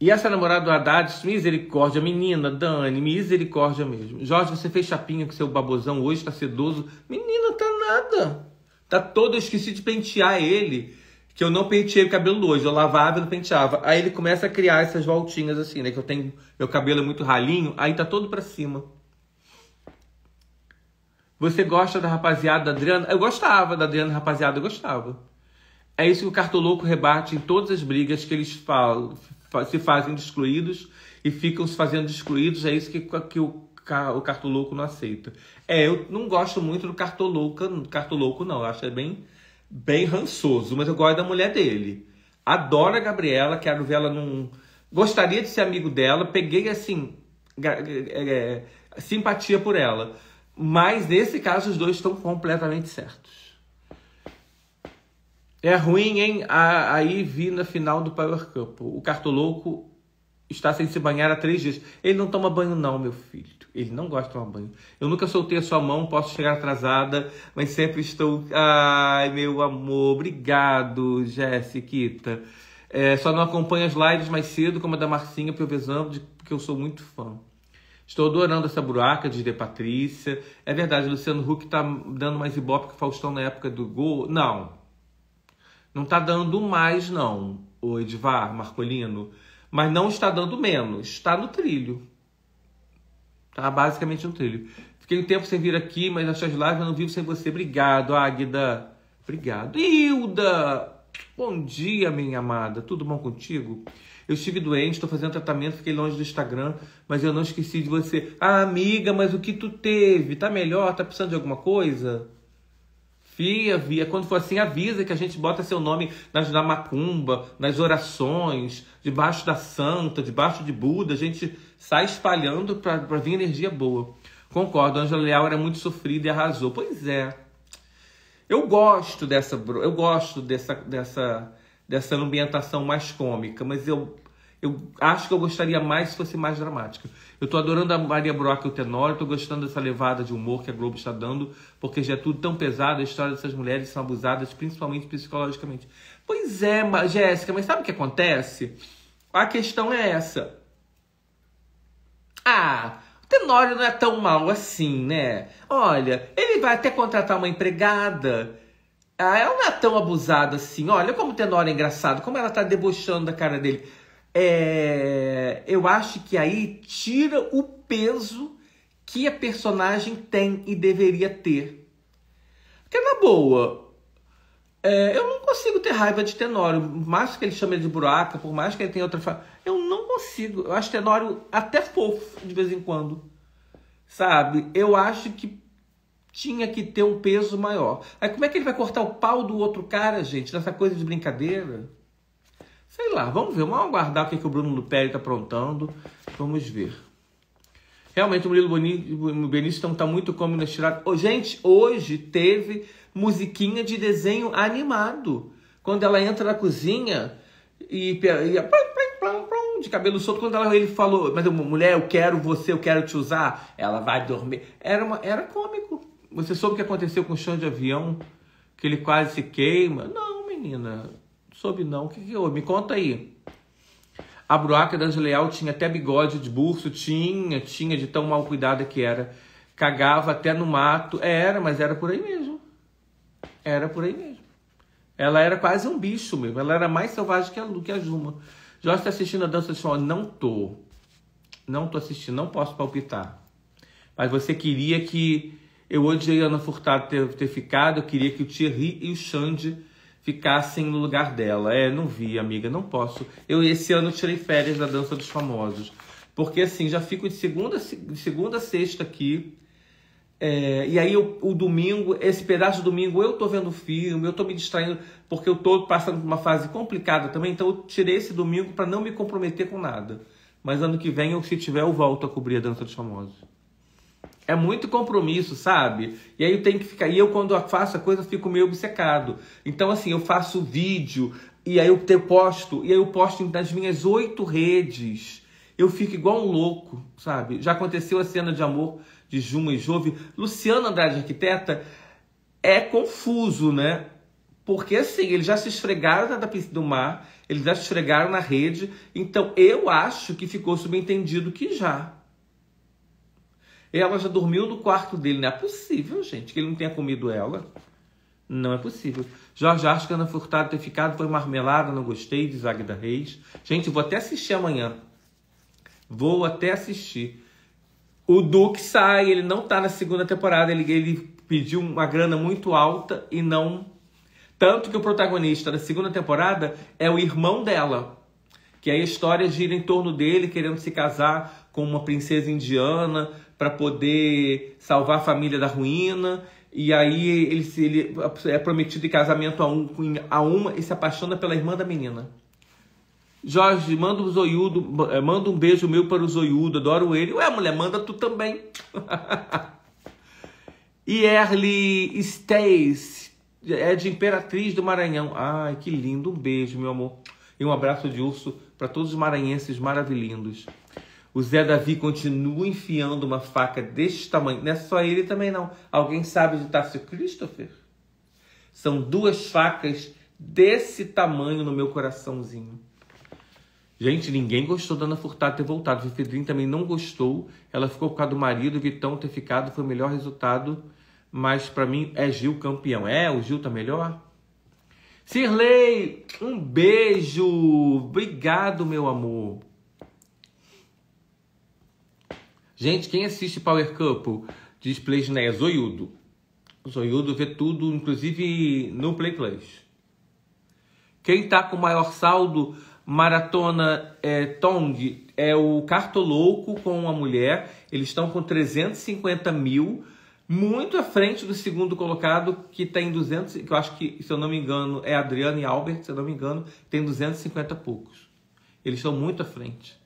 E essa namorada do Haddad, misericórdia, menina, Dani, misericórdia mesmo. Jorge, você fez chapinha com seu babozão hoje, tá sedoso. Menina, tá nada. Tá todo, eu esqueci de pentear ele que eu não penteei o cabelo hoje, eu lavava e não penteava. Aí ele começa a criar essas voltinhas assim, né? Que eu tenho, meu cabelo é muito ralinho, aí tá todo pra cima. Você gosta da rapaziada da Adriana? Eu gostava da Adriana, rapaziada, eu gostava. É isso que o Cartoloco rebate em todas as brigas que eles falam, se fazem de excluídos e ficam se fazendo de excluídos. É isso que, que o, o Cartoloco não aceita. É, eu não gosto muito do Cartoloco, Cartoloco não. Eu acho bem bem rançoso, mas eu gosto da mulher dele. Adoro a Gabriela, quero ver ela num. Gostaria de ser amigo dela, peguei assim. É, é, simpatia por ela. Mas nesse caso os dois estão completamente certos. É ruim, hein? Aí vi na final do Power Cup. O Cartoloco está sem se banhar há três dias. Ele não toma banho, não, meu filho. Ele não gosta de tomar banho. Eu nunca soltei a sua mão, posso chegar atrasada, mas sempre estou. Ai, meu amor, obrigado, Jéssica. É, só não acompanho as lives mais cedo, como a da Marcinha Piovesan, porque eu sou muito fã. Estou adorando essa buraca, diz de Patrícia. É verdade, Luciano Huck tá dando mais ibope que Faustão na época do gol. Não. Não tá dando mais, não, o Edvar Marcolino. Mas não está dando menos. Está no trilho. Tá basicamente no trilho. Fiquei um tempo sem vir aqui, mas as suas lives eu não vivo sem você. Obrigado, Águida. Obrigado. Hilda! Bom dia, minha amada. Tudo bom contigo? Eu estive doente, estou fazendo tratamento, fiquei longe do Instagram, mas eu não esqueci de você. Ah, amiga, mas o que tu teve? Tá melhor? Tá precisando de alguma coisa? Fia, via. Quando for assim, avisa que a gente bota seu nome nas, na macumba, nas orações, debaixo da santa, debaixo de Buda. A gente sai espalhando para vir energia boa. Concordo, Angela Leal era muito sofrida e arrasou. Pois é. Eu gosto dessa, eu gosto dessa, dessa, dessa ambientação mais cômica, mas eu eu acho que eu gostaria mais se fosse mais dramática. Eu estou adorando a Maria Broca e o Tenório, estou gostando dessa levada de humor que a Globo está dando, porque já é tudo tão pesado, a história dessas mulheres são abusadas, principalmente psicologicamente. Pois é, Jéssica, mas sabe o que acontece? A questão é essa. Ah, o Tenório não é tão mal assim, né? Olha, ele vai até contratar uma empregada. Ah, ela não é tão abusada assim. Olha como o Tenório é engraçado, como ela tá debochando da cara dele é, eu acho que aí tira o peso que a personagem tem e deveria ter. Porque na boa, é, eu não consigo ter raiva de Tenório, por mais que ele chame de buraca, por mais que ele tenha outra. Eu não consigo. Eu acho Tenório até fofo de vez em quando. Sabe? Eu acho que tinha que ter um peso maior. Aí como é que ele vai cortar o pau do outro cara, gente, nessa coisa de brincadeira? Sei lá, vamos ver, vamos aguardar o que, que o Bruno Luperi está aprontando. Vamos ver. Realmente o Murilo Benício está muito cômodo nesse tirado. Oh, gente, hoje teve musiquinha de desenho animado. Quando ela entra na cozinha e, e de cabelo solto, quando ela, ele falou, mas mulher, eu quero você, eu quero te usar, ela vai dormir. Era, uma, era cômico. Você soube o que aconteceu com o chão de avião? Que ele quase se queima? Não, menina Soube não. O que, que houve? Me conta aí. A Bruaca da Leal tinha até bigode de burso, tinha, tinha de tão mal cuidada que era. Cagava até no mato. Era, mas era por aí mesmo. Era por aí mesmo. Ela era quase um bicho mesmo. Ela era mais selvagem que a, que a Juma. Jorge está assistindo a dança de forma? Não tô. Não tô assistindo, não posso palpitar. Mas você queria que. Eu odiei a Ana Furtado ter, ter ficado, eu queria que o Thierry e o Xande ficassem no lugar dela. É, não vi, amiga, não posso. Eu esse ano tirei férias da dança dos famosos. Porque assim, já fico de segunda, de segunda a sexta aqui. É, e aí o domingo, esse pedaço do domingo, eu tô vendo filme, eu tô me distraindo, porque eu tô passando por uma fase complicada também, então eu tirei esse domingo para não me comprometer com nada. Mas ano que vem, eu, se tiver, eu volto a cobrir a dança dos famosos. É muito compromisso, sabe? E aí eu tenho que ficar. E eu, quando faço a coisa, fico meio obcecado. Então, assim, eu faço vídeo, e aí eu te posto, e aí eu posto nas minhas oito redes. Eu fico igual um louco, sabe? Já aconteceu a cena de amor de Juma e Jove. Luciana Andrade, arquiteta, é confuso, né? Porque assim, eles já se esfregaram na piscina do mar, eles já se esfregaram na rede, então eu acho que ficou subentendido que já. Ela já dormiu no quarto dele. Não é possível, gente, que ele não tenha comido ela. Não é possível. Jorge acho que Ana Furtado ter ficado foi marmelada, não gostei de Zagda Reis. Gente, vou até assistir amanhã. Vou até assistir. O Duque sai, ele não tá na segunda temporada, ele, ele pediu uma grana muito alta e não. Tanto que o protagonista da segunda temporada é o irmão dela. Que a história gira em torno dele querendo se casar com uma princesa indiana para poder salvar a família da ruína. E aí ele, ele é prometido em casamento a, um, a uma e se apaixona pela irmã da menina. Jorge, manda um zoiudo, eh, manda um beijo meu para o zoiudo, adoro ele. Ué, mulher, manda tu também. e Erly Stace, é de Imperatriz do Maranhão. Ai, que lindo, um beijo, meu amor. E um abraço de urso para todos os maranhenses maravilhindos. O Zé Davi continua enfiando uma faca deste tamanho. Não é só ele também, não. Alguém sabe de Tássio Christopher? São duas facas desse tamanho no meu coraçãozinho. Gente, ninguém gostou da Ana Furtado ter voltado. Fefedrin também não gostou. Ela ficou por causa do marido. Vitão ter ficado foi o melhor resultado. Mas para mim é Gil campeão. É, o Gil tá melhor? Sirley, um beijo. Obrigado, meu amor. Gente, quem assiste Power Couple diz Playsneia, Zoiudo. Zoiudo vê tudo, inclusive no Play Place. Quem tá com maior saldo maratona é, Tong é o Cartolouco com uma mulher. Eles estão com 350 mil, muito à frente do segundo colocado, que tem 200, que eu acho que, se eu não me engano, é Adriano e Albert, se eu não me engano, tem 250 poucos. Eles estão muito à frente.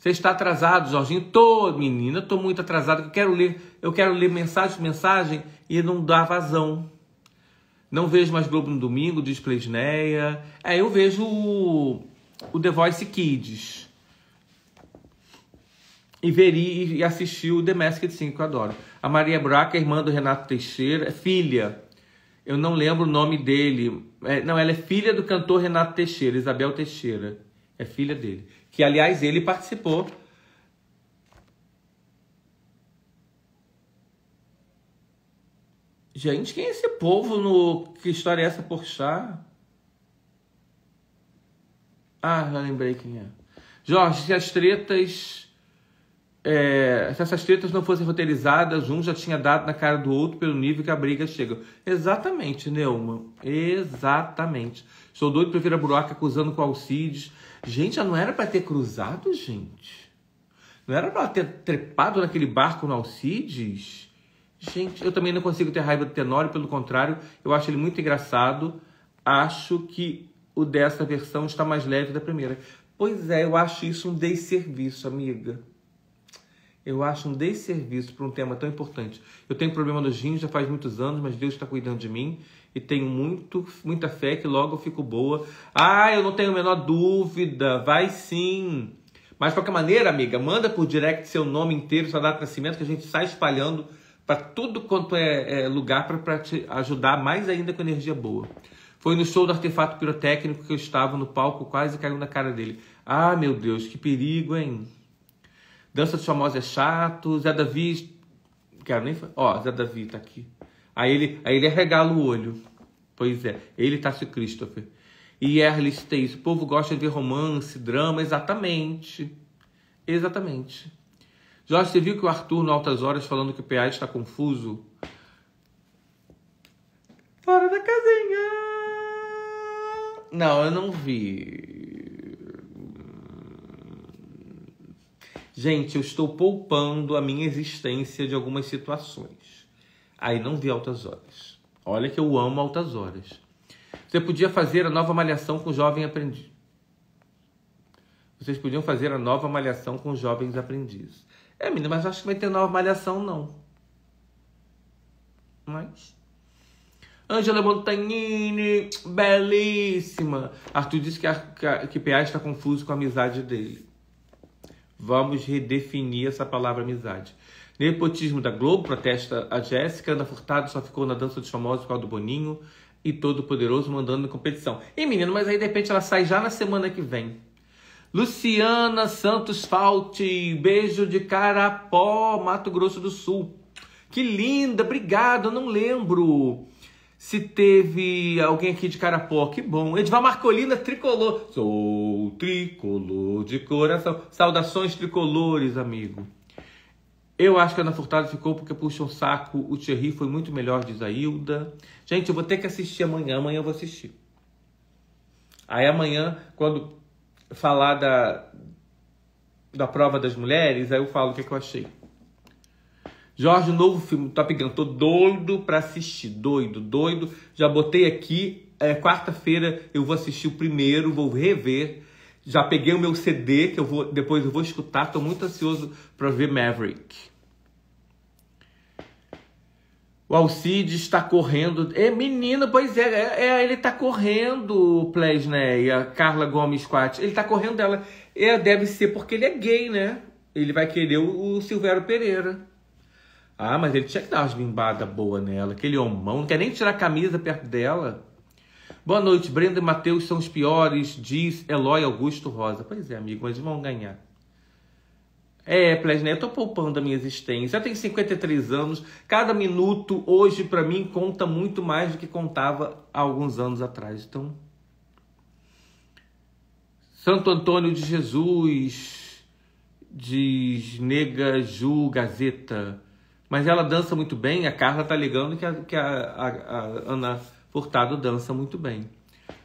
Você está atrasado, Jorginho? Tô, menina, tô muito atrasado. Eu quero ler, eu quero ler mensagem, mensagem e não dá vazão. Não vejo mais Globo no domingo, diz Plesneia. É, eu vejo o, o The Voice Kids. E veri e assisti o The Masked Singer, que eu adoro. A Maria Braca, irmã do Renato Teixeira, é filha. Eu não lembro o nome dele. É, não, ela é filha do cantor Renato Teixeira, Isabel Teixeira. É filha dele que aliás ele participou. Gente, quem é esse povo no que história é essa por chá? Ah, já lembrei quem é. Jorge, se as tretas é, se essas tretas não fossem roteirizadas, um já tinha dado na cara do outro pelo nível que a briga chega. Exatamente, Neuma. Exatamente. Sou doido pra ver a buraca acusando com Alcides. Gente, já não era para ter cruzado, gente? Não era para ter trepado naquele barco no Alcides? Gente, eu também não consigo ter raiva do Tenório, pelo contrário, eu acho ele muito engraçado. Acho que o dessa versão está mais leve da primeira. Pois é, eu acho isso um desserviço, amiga. Eu acho um desserviço para um tema tão importante. Eu tenho problema nos rins já faz muitos anos, mas Deus está cuidando de mim e tenho muito, muita fé que logo eu fico boa. Ah, eu não tenho a menor dúvida, vai sim. Mas de qualquer maneira, amiga, manda por direct seu nome inteiro, sua data de nascimento, que a gente sai espalhando para tudo quanto é, é lugar para te ajudar mais ainda com energia boa. Foi no show do artefato pirotécnico que eu estava no palco, quase caiu na cara dele. Ah, meu Deus, que perigo, hein? Dança dos Famosos é chato. Zé Davi. Quero nem. Ó, Zé Davi tá aqui. Aí ele, aí ele arregala o olho. Pois é, ele tá se Christopher. E Erle Stace, o povo gosta de ver romance, drama, exatamente. Exatamente. Jorge, você viu que o Arthur, no Altas Horas, falando que o PA está confuso? Fora da casinha! Não, eu não vi. Gente, eu estou poupando a minha existência de algumas situações. Aí não vi altas horas. Olha que eu amo altas horas. Você podia fazer a nova malhação com o jovem aprendiz. Vocês podiam fazer a nova malhação com jovens aprendizes. É, menina, mas acho que vai ter nova malhação, não. Mas. Angela Montagnini, belíssima. Arthur disse que, a, que, que PA está confuso com a amizade dele. Vamos redefinir essa palavra amizade. Nepotismo da Globo protesta a Jéssica. Ana Furtado só ficou na dança dos famosos por causa do Boninho. E todo poderoso mandando na competição. E menino, mas aí de repente ela sai já na semana que vem. Luciana Santos Falte, beijo de Carapó, Mato Grosso do Sul. Que linda, obrigado, eu não lembro se teve alguém aqui de Carapó, que bom. Edvar Marcolina, tricolor. Sou tricolor de coração. Saudações tricolores, amigo. Eu acho que a Ana Furtado ficou porque puxou um saco. O Thierry foi muito melhor, diz a Hilda. Gente, eu vou ter que assistir amanhã. Amanhã eu vou assistir. Aí amanhã, quando falar da, da prova das mulheres, aí eu falo o que, é que eu achei. Jorge, novo filme Top Gun. Tô doido pra assistir. Doido, doido. Já botei aqui. É, Quarta-feira eu vou assistir o primeiro, vou rever. Já peguei o meu CD, que eu vou depois eu vou escutar. Tô muito ansioso para ver Maverick. O Alcide está correndo. É, menina, pois é, é, é ele está correndo, Plesneia, Carla Gomes Quat. Ele está correndo dela. É, deve ser porque ele é gay, né? Ele vai querer o, o Silvério Pereira. Ah, mas ele tinha que dar umas bimbadas boas nela. Aquele homão, não quer nem tirar a camisa perto dela. Boa noite, Brenda e Matheus são os piores, diz Eloy Augusto Rosa. Pois é, amigo, mas vão ganhar. É, Plesné, eu tô poupando a minha existência. Eu tenho 53 anos. Cada minuto hoje para mim conta muito mais do que contava há alguns anos atrás. Então, Santo Antônio de Jesus, diz Nega Ju Gazeta. Mas ela dança muito bem. A Carla tá ligando que a, que a, a, a Ana Furtado dança muito bem.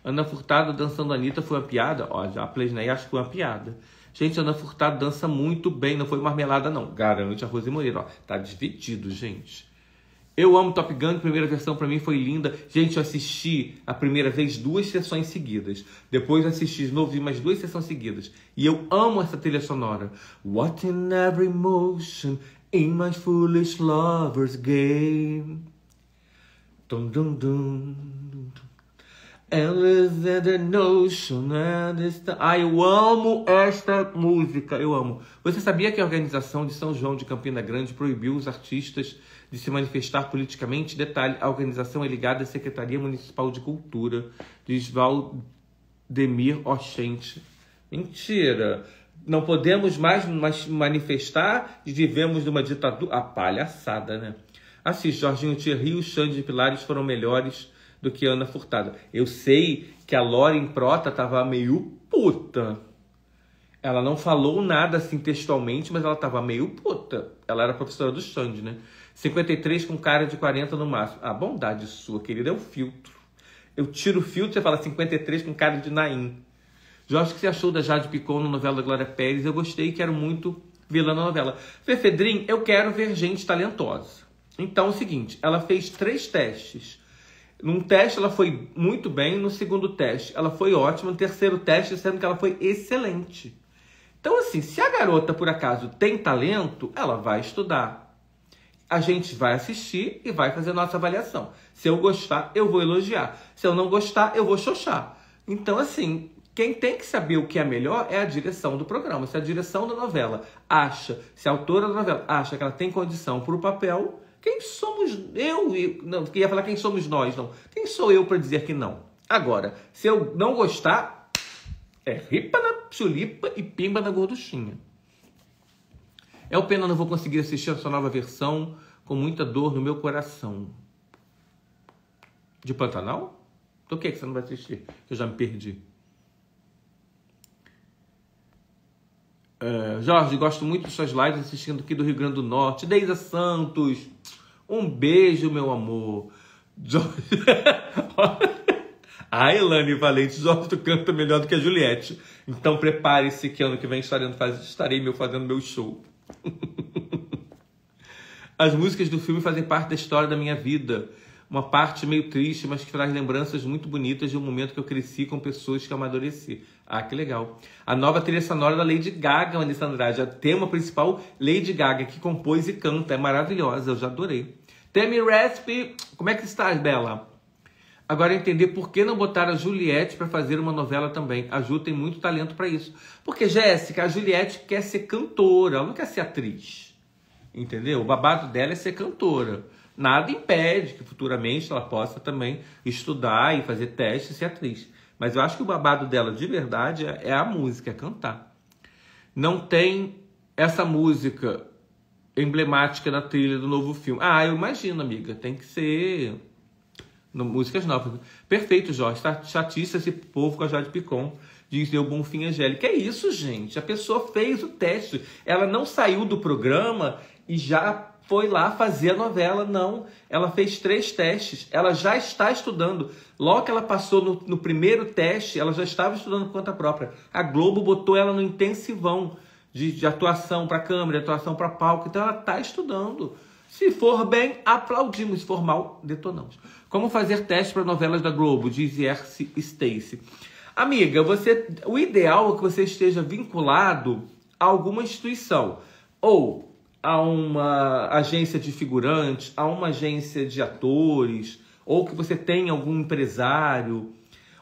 Ana Furtado dançando Anitta foi uma piada? Ó, a Plesney acho que foi uma piada. Gente, Ana Furtado dança muito bem, não foi marmelada, não. Garante a Rose Moreira, ó. Tá dividido, gente. Eu amo Top Gun, a primeira versão para mim foi linda. Gente, eu assisti a primeira vez duas sessões seguidas. Depois assisti de novo mais duas sessões seguidas. E eu amo essa trilha sonora. What in every motion in my foolish lover's game. Dum, dum, dum, Alexander Notion. Ah, eu amo esta música, eu amo. Você sabia que a organização de São João de Campina Grande proibiu os artistas de se manifestar politicamente? Detalhe, a organização é ligada à Secretaria Municipal de Cultura, diz Valdemir Oxente. Mentira! Não podemos mais manifestar e vivemos numa ditadura. A palhaçada, né? Assiste, Jorginho Thierry e o Xande de Pilares foram melhores do que Ana Furtado. Eu sei que a Lauren Prota tava meio puta. Ela não falou nada assim textualmente, mas ela tava meio puta. Ela era professora do Xande, né? 53 com cara de 40 no máximo. A bondade sua, querida, é o filtro. Eu tiro o filtro e fala 53 com cara de Naim. Jorge, o que você achou da Jade Picon na novela da Glória Pérez? Eu gostei e quero muito vê-la na novela. Fefedrin, eu quero ver gente talentosa. Então é o seguinte, ela fez três testes. Num teste ela foi muito bem, no segundo teste ela foi ótima, no terceiro teste sendo que ela foi excelente. Então assim, se a garota por acaso tem talento, ela vai estudar. A gente vai assistir e vai fazer nossa avaliação. Se eu gostar, eu vou elogiar. Se eu não gostar, eu vou xoxar. Então assim, quem tem que saber o que é melhor é a direção do programa. Se a direção da novela acha, se a autora da novela acha que ela tem condição para o papel, quem somos eu? Não, queria falar quem somos nós, não. Quem sou eu para dizer que não? Agora, se eu não gostar, é ripa na chulipa e pimba na gorduchinha. É o pena não vou conseguir assistir a sua nova versão com muita dor no meu coração. De Pantanal? Então o que, é que você não vai assistir? Eu já me perdi. É, Jorge, gosto muito de suas lives assistindo aqui do Rio Grande do Norte. Deisa Santos, um beijo, meu amor. Jorge... A Elane Valente Jorge tu canta melhor do que a Juliette. Então prepare-se que ano que vem estarei, estarei meu, fazendo meu show. As músicas do filme fazem parte da história da minha vida. Uma parte meio triste, mas que traz lembranças muito bonitas de um momento que eu cresci com pessoas que amadureci. Ah, que legal. A nova trilha sonora da Lady Gaga, Vanessa Andrade. A tema principal, Lady Gaga, que compôs e canta. É maravilhosa, eu já adorei. Temi Recipe, como é que estás, Bela? Agora entender por que não botar a Juliette para fazer uma novela também. A Ju tem muito talento para isso. Porque, Jéssica, a Juliette quer ser cantora, ela não quer ser atriz. Entendeu? O babado dela é ser cantora. Nada impede que futuramente ela possa também estudar e fazer teste e ser atriz. Mas eu acho que o babado dela de verdade é, é a música, é cantar. Não tem essa música emblemática na trilha do novo filme. Ah, eu imagino, amiga. Tem que ser no, músicas novas. Perfeito, Jorge. Chatice esse povo com a Jade Picon. Diz eu Bonfim Angélica. É isso, gente. A pessoa fez o teste. Ela não saiu do programa e já foi lá fazer a novela. Não. Ela fez três testes. Ela já está estudando. Logo que ela passou no, no primeiro teste, ela já estava estudando por conta própria. A Globo botou ela no intensivão de, de atuação para câmera, atuação para palco. Então ela está estudando. Se for bem, aplaudimos. Se for mal, detonamos. Como fazer teste para novelas da Globo? Diz Erce Stacy. Amiga, você, o ideal é que você esteja vinculado a alguma instituição. Ou a uma agência de figurantes, a uma agência de atores, ou que você tenha algum empresário,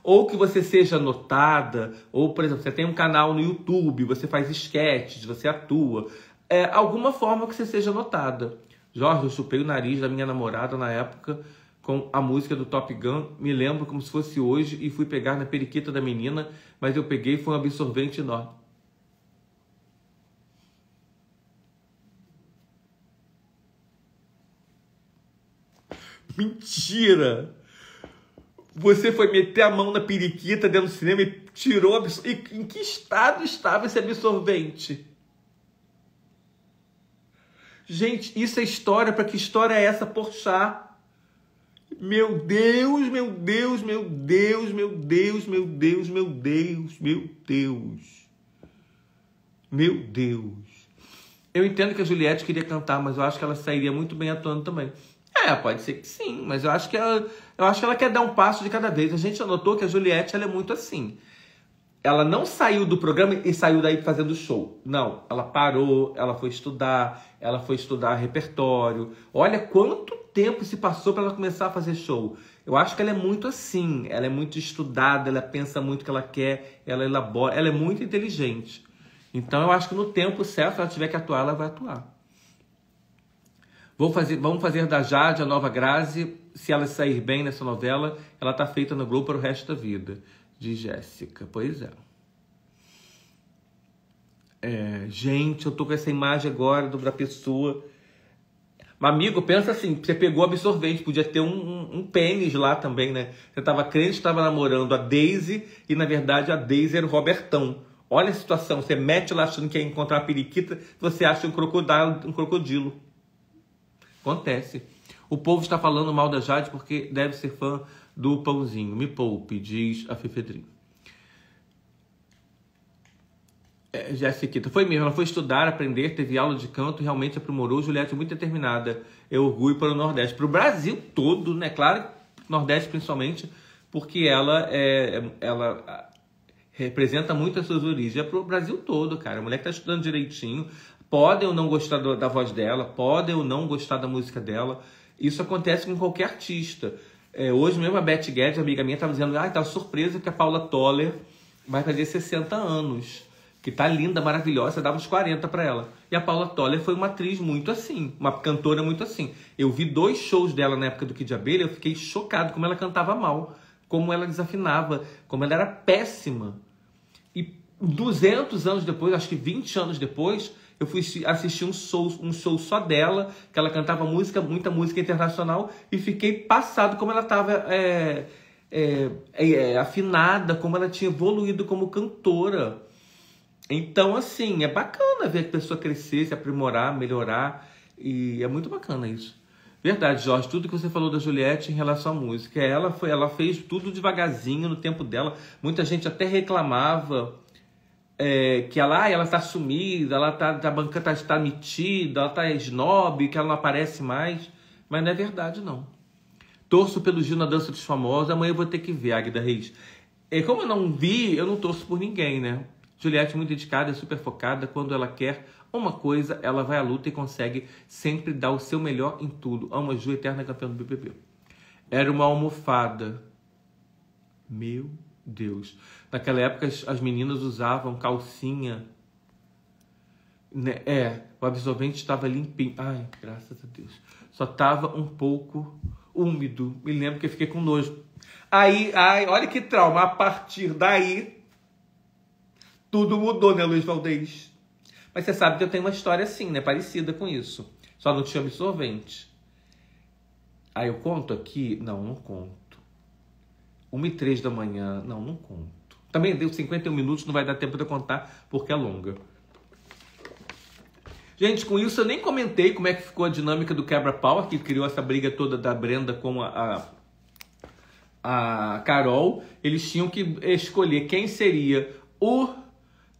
ou que você seja notada, ou, por exemplo, você tem um canal no YouTube, você faz sketches, você atua. É, alguma forma que você seja notada. Jorge, eu chupei o nariz da minha namorada na época com a música do Top Gun. Me lembro como se fosse hoje e fui pegar na periquita da menina, mas eu peguei foi um absorvente enorme. Mentira! Você foi meter a mão na periquita dentro do cinema e tirou absorvente. Em que estado estava esse absorvente? Gente, isso é história. Para que história é essa, Porchat? Meu Deus, meu Deus, meu Deus, meu Deus, meu Deus, meu Deus, meu Deus. Meu Deus. Eu entendo que a Juliette queria cantar, mas eu acho que ela sairia muito bem atuando também. É, pode ser que sim, mas eu acho que ela, eu acho que ela quer dar um passo de cada vez. A gente anotou que a Juliette ela é muito assim ela não saiu do programa e saiu daí fazendo show. Não, ela parou, ela foi estudar, ela foi estudar repertório. Olha quanto tempo se passou para ela começar a fazer show. Eu acho que ela é muito assim, ela é muito estudada, ela pensa muito o que ela quer, ela elabora, ela é muito inteligente. Então eu acho que no tempo certo, se ela tiver que atuar, ela vai atuar. Vou fazer, vamos fazer da Jade a nova Grazi. Se ela sair bem nessa novela, ela está feita no Globo para o resto da vida de Jéssica. Pois é. é. Gente, eu tô com essa imagem agora da pessoa. Mas, amigo, pensa assim: você pegou absorvente, podia ter um, um, um pênis lá também, né? Você tava crente que estava namorando a Daisy e, na verdade, a Daisy era o Robertão. Olha a situação: você mete lá achando que ia encontrar a periquita, você acha um crocodilo. Um crocodilo. Acontece. O povo está falando mal da Jade porque deve ser fã do pãozinho. Me poupe, diz a Fefedrinho. É, Jéssica, foi mesmo, ela foi estudar, aprender, teve aula de canto realmente aprimorou. Juliette muito determinada. É orgulho para o Nordeste, para o Brasil todo, né? Claro, Nordeste principalmente, porque ela é, ela representa muito as suas origens. É para o Brasil todo, cara. A mulher que está estudando direitinho, podem ou não gostar da voz dela, podem ou não gostar da música dela. Isso acontece com qualquer artista. É, hoje mesmo a Beth Guedes, amiga minha, estava dizendo, ah, tá surpresa que a Paula Toller vai fazer 60 anos. Que tá linda, maravilhosa, dava uns 40 para ela. E a Paula Toller foi uma atriz muito assim, uma cantora muito assim. Eu vi dois shows dela na época do Kid Abelha, eu fiquei chocado como ela cantava mal, como ela desafinava, como ela era péssima. E 200 anos depois, acho que 20 anos depois, eu fui assistir um show, um show só dela, que ela cantava música, muita música internacional, e fiquei passado como ela estava é, é, é, afinada, como ela tinha evoluído como cantora. Então, assim, é bacana ver a pessoa crescer, se aprimorar, melhorar, e é muito bacana isso. Verdade, Jorge, tudo que você falou da Juliette em relação à música, ela foi, ela fez tudo devagarzinho no tempo dela. Muita gente até reclamava é, que ela, ah, ela tá sumida, ela tá, tá bancando, tá, tá metida, ela tá snob, que ela não aparece mais. Mas não é verdade, não. Torço pelo Gil na Dança dos Famosos, amanhã eu vou ter que ver, Agda Reis. E como eu não vi, eu não torço por ninguém, né? Juliette é muito dedicada, é super focada. Quando ela quer uma coisa, ela vai à luta e consegue sempre dar o seu melhor em tudo. Ama Ju, eterna campeã do BBB. Era uma almofada. Meu Deus. Naquela época as meninas usavam calcinha. Né? É, o absorvente estava limpinho. Ai, graças a Deus. Só estava um pouco úmido. Me lembro que eu fiquei com nojo. Aí, ai, olha que trauma. A partir daí, tudo mudou, né, Luiz Valdez? Mas você sabe que eu tenho uma história assim, né? Parecida com isso. Só não tinha absorvente. Aí eu conto aqui? Não, não conto. 1 e 3 da manhã. Não, não conto. Também deu 51 minutos, não vai dar tempo de eu contar porque é longa. Gente, com isso eu nem comentei como é que ficou a dinâmica do quebra-pau, que criou essa briga toda da Brenda com a, a, a Carol. Eles tinham que escolher quem seria o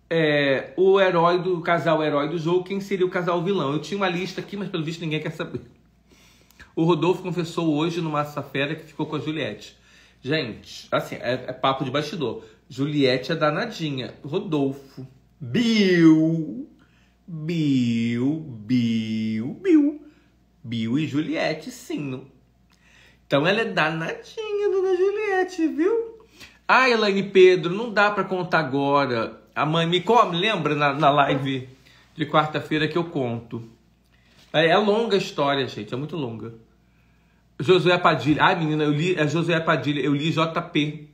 é, o herói do o casal herói do jogo, quem seria o casal vilão. Eu tinha uma lista aqui, mas pelo visto ninguém quer saber. O Rodolfo confessou hoje no Massa Fera que ficou com a Juliette. Gente, assim, é, é papo de bastidor. Juliette é danadinha. Rodolfo. Bill. Bill. Bill. Bill. Bill e Juliette, sim. Então ela é danadinha, dona Juliette, viu? Ah, Elaine Pedro, não dá para contar agora a mãe me come, lembra na, na live de quarta-feira que eu conto. É, é, longa a história, gente, é muito longa. Josué Padilha. Ai, menina, eu li. É Josué Padilha, eu li JP.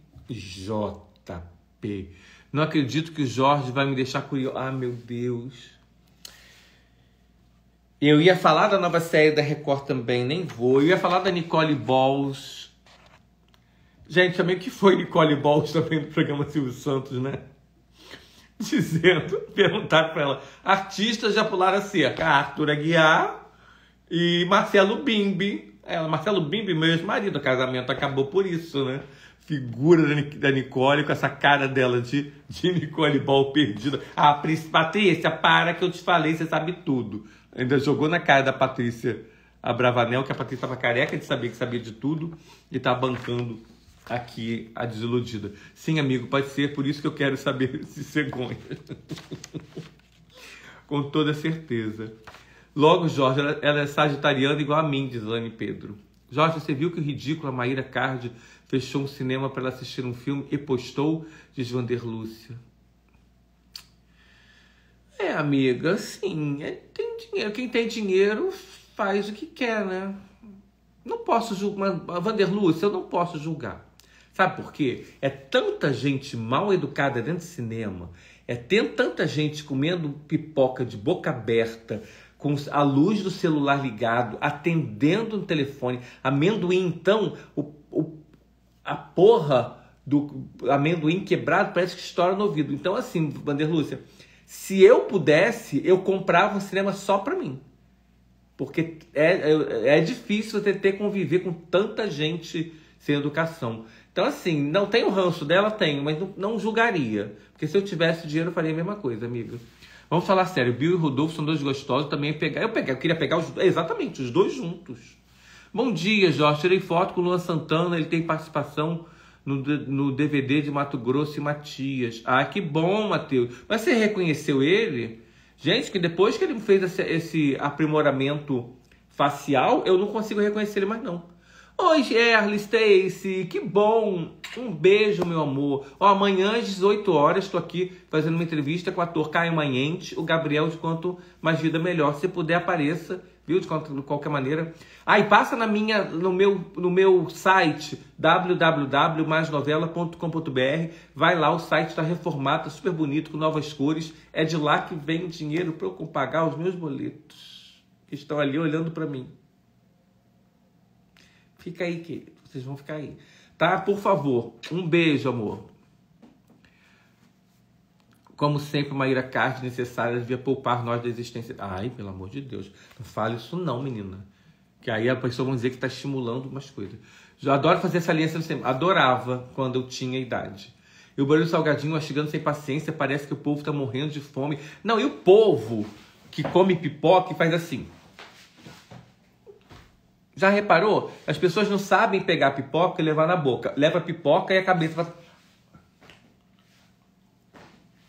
Não acredito que o Jorge vai me deixar curioso. Ah, meu Deus. Eu ia falar da nova série da Record também, nem vou. Eu ia falar da Nicole Balls. Gente, também que foi Nicole Balls também do programa Silvio Santos, né? dizendo, perguntar para ela, artistas já pularam a cerca, Arthur Aguiar e Marcelo Bimbi. Ela, Marcelo Bimbi, meu ex-marido, o casamento acabou por isso, né? Figura da Nicole com essa cara dela de, de Nicole Ball perdida. Ah, Patrícia, para que eu te falei, você sabe tudo. Ainda jogou na cara da Patrícia a Bravanel, que a Patrícia estava careca de saber que sabia de tudo e tá bancando aqui a desiludida. Sim, amigo, pode ser, por isso que eu quero saber se cegonha. Com toda certeza. Logo, Jorge, ela, ela, é sagitariana igual a mim, diz Lani Pedro. Jorge, você viu que o ridículo a Maíra Card fechou um cinema para ela assistir um filme e postou, diz Vander Lúcia. É, amiga, sim, é, tem dinheiro. Quem tem dinheiro faz o que quer, né? Não posso julgar. Vander Lúcia, eu não posso julgar. Sabe por quê? É tanta gente mal educada dentro do cinema, é ter tanta gente comendo pipoca de boca aberta, com a luz do celular ligado, atendendo no telefone. Amendoim, então, o, o, a porra do amendoim quebrado parece que estoura no ouvido. Então, assim, Vanderlúcia, se eu pudesse, eu comprava um cinema só para mim. Porque é, é, é difícil você ter conviver com tanta gente sem educação. Então, assim, não tenho ranço dela? Tenho, mas não, não, julgaria. Porque se eu tivesse dinheiro, eu faria a mesma coisa, amiga. Vamos falar sério. Bill e Rodolfo são dois gostosos. Também pegar. Eu peguei, eu queria pegar os, exatamente os dois juntos. Bom dia, Jorge. Tirei foto com o Luan Santana. Ele tem participação no, no DVD de Mato Grosso e Matias. Ah, que bom, Matheus. Mas você reconheceu ele? Gente, que depois que ele fez esse, esse aprimoramento facial, eu não consigo reconhecer ele mais, não. Oi, Shirley, Stacy, que bom! Um beijo, meu amor. Ó, amanhã às 18 horas estou aqui fazendo uma entrevista com o ator Caio Manhente, o Gabriel de Quanto Mais Vida Melhor. Se puder, apareça, viu? De qualquer maneira. Aí ah, passa na minha, no meu, no meu site www.maisnovela.com.br. Vai lá, o site está reformado, tá super bonito, com novas cores. É de lá que vem o dinheiro para eu pagar os meus boletos que estão ali olhando para mim. Fica aí, querido. Vocês vão ficar aí. Tá? Por favor. Um beijo, amor. Como sempre, uma ira card necessária devia poupar nós da existência. Ai, pelo amor de Deus. Não fale isso não, menina. Que aí a pessoa vai dizer que está estimulando umas coisas. Eu adoro fazer essa linha sempre. Adorava quando eu tinha idade. E o barulho salgadinho mastigando sem paciência, parece que o povo está morrendo de fome. Não, e o povo que come pipoca e faz assim. Já reparou? As pessoas não sabem pegar pipoca e levar na boca. Leva pipoca e a cabeça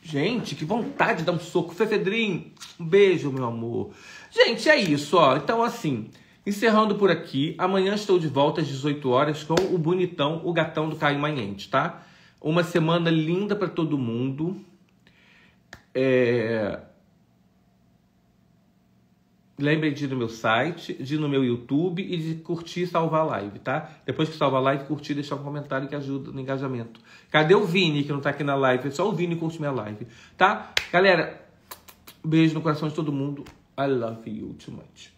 Gente, que vontade de dar um soco. Fefedrim, um beijo, meu amor. Gente, é isso, ó. Então, assim, encerrando por aqui. Amanhã estou de volta às 18 horas com o bonitão, o gatão do Caio Manhente, tá? Uma semana linda para todo mundo. É... Lembrem de ir no meu site, de ir no meu YouTube e de curtir e salvar a live, tá? Depois que salvar a live, curtir deixar um comentário que ajuda no engajamento. Cadê o Vini, que não tá aqui na live? É só o Vini curte minha live, tá? Galera, beijo no coração de todo mundo. I love you too much.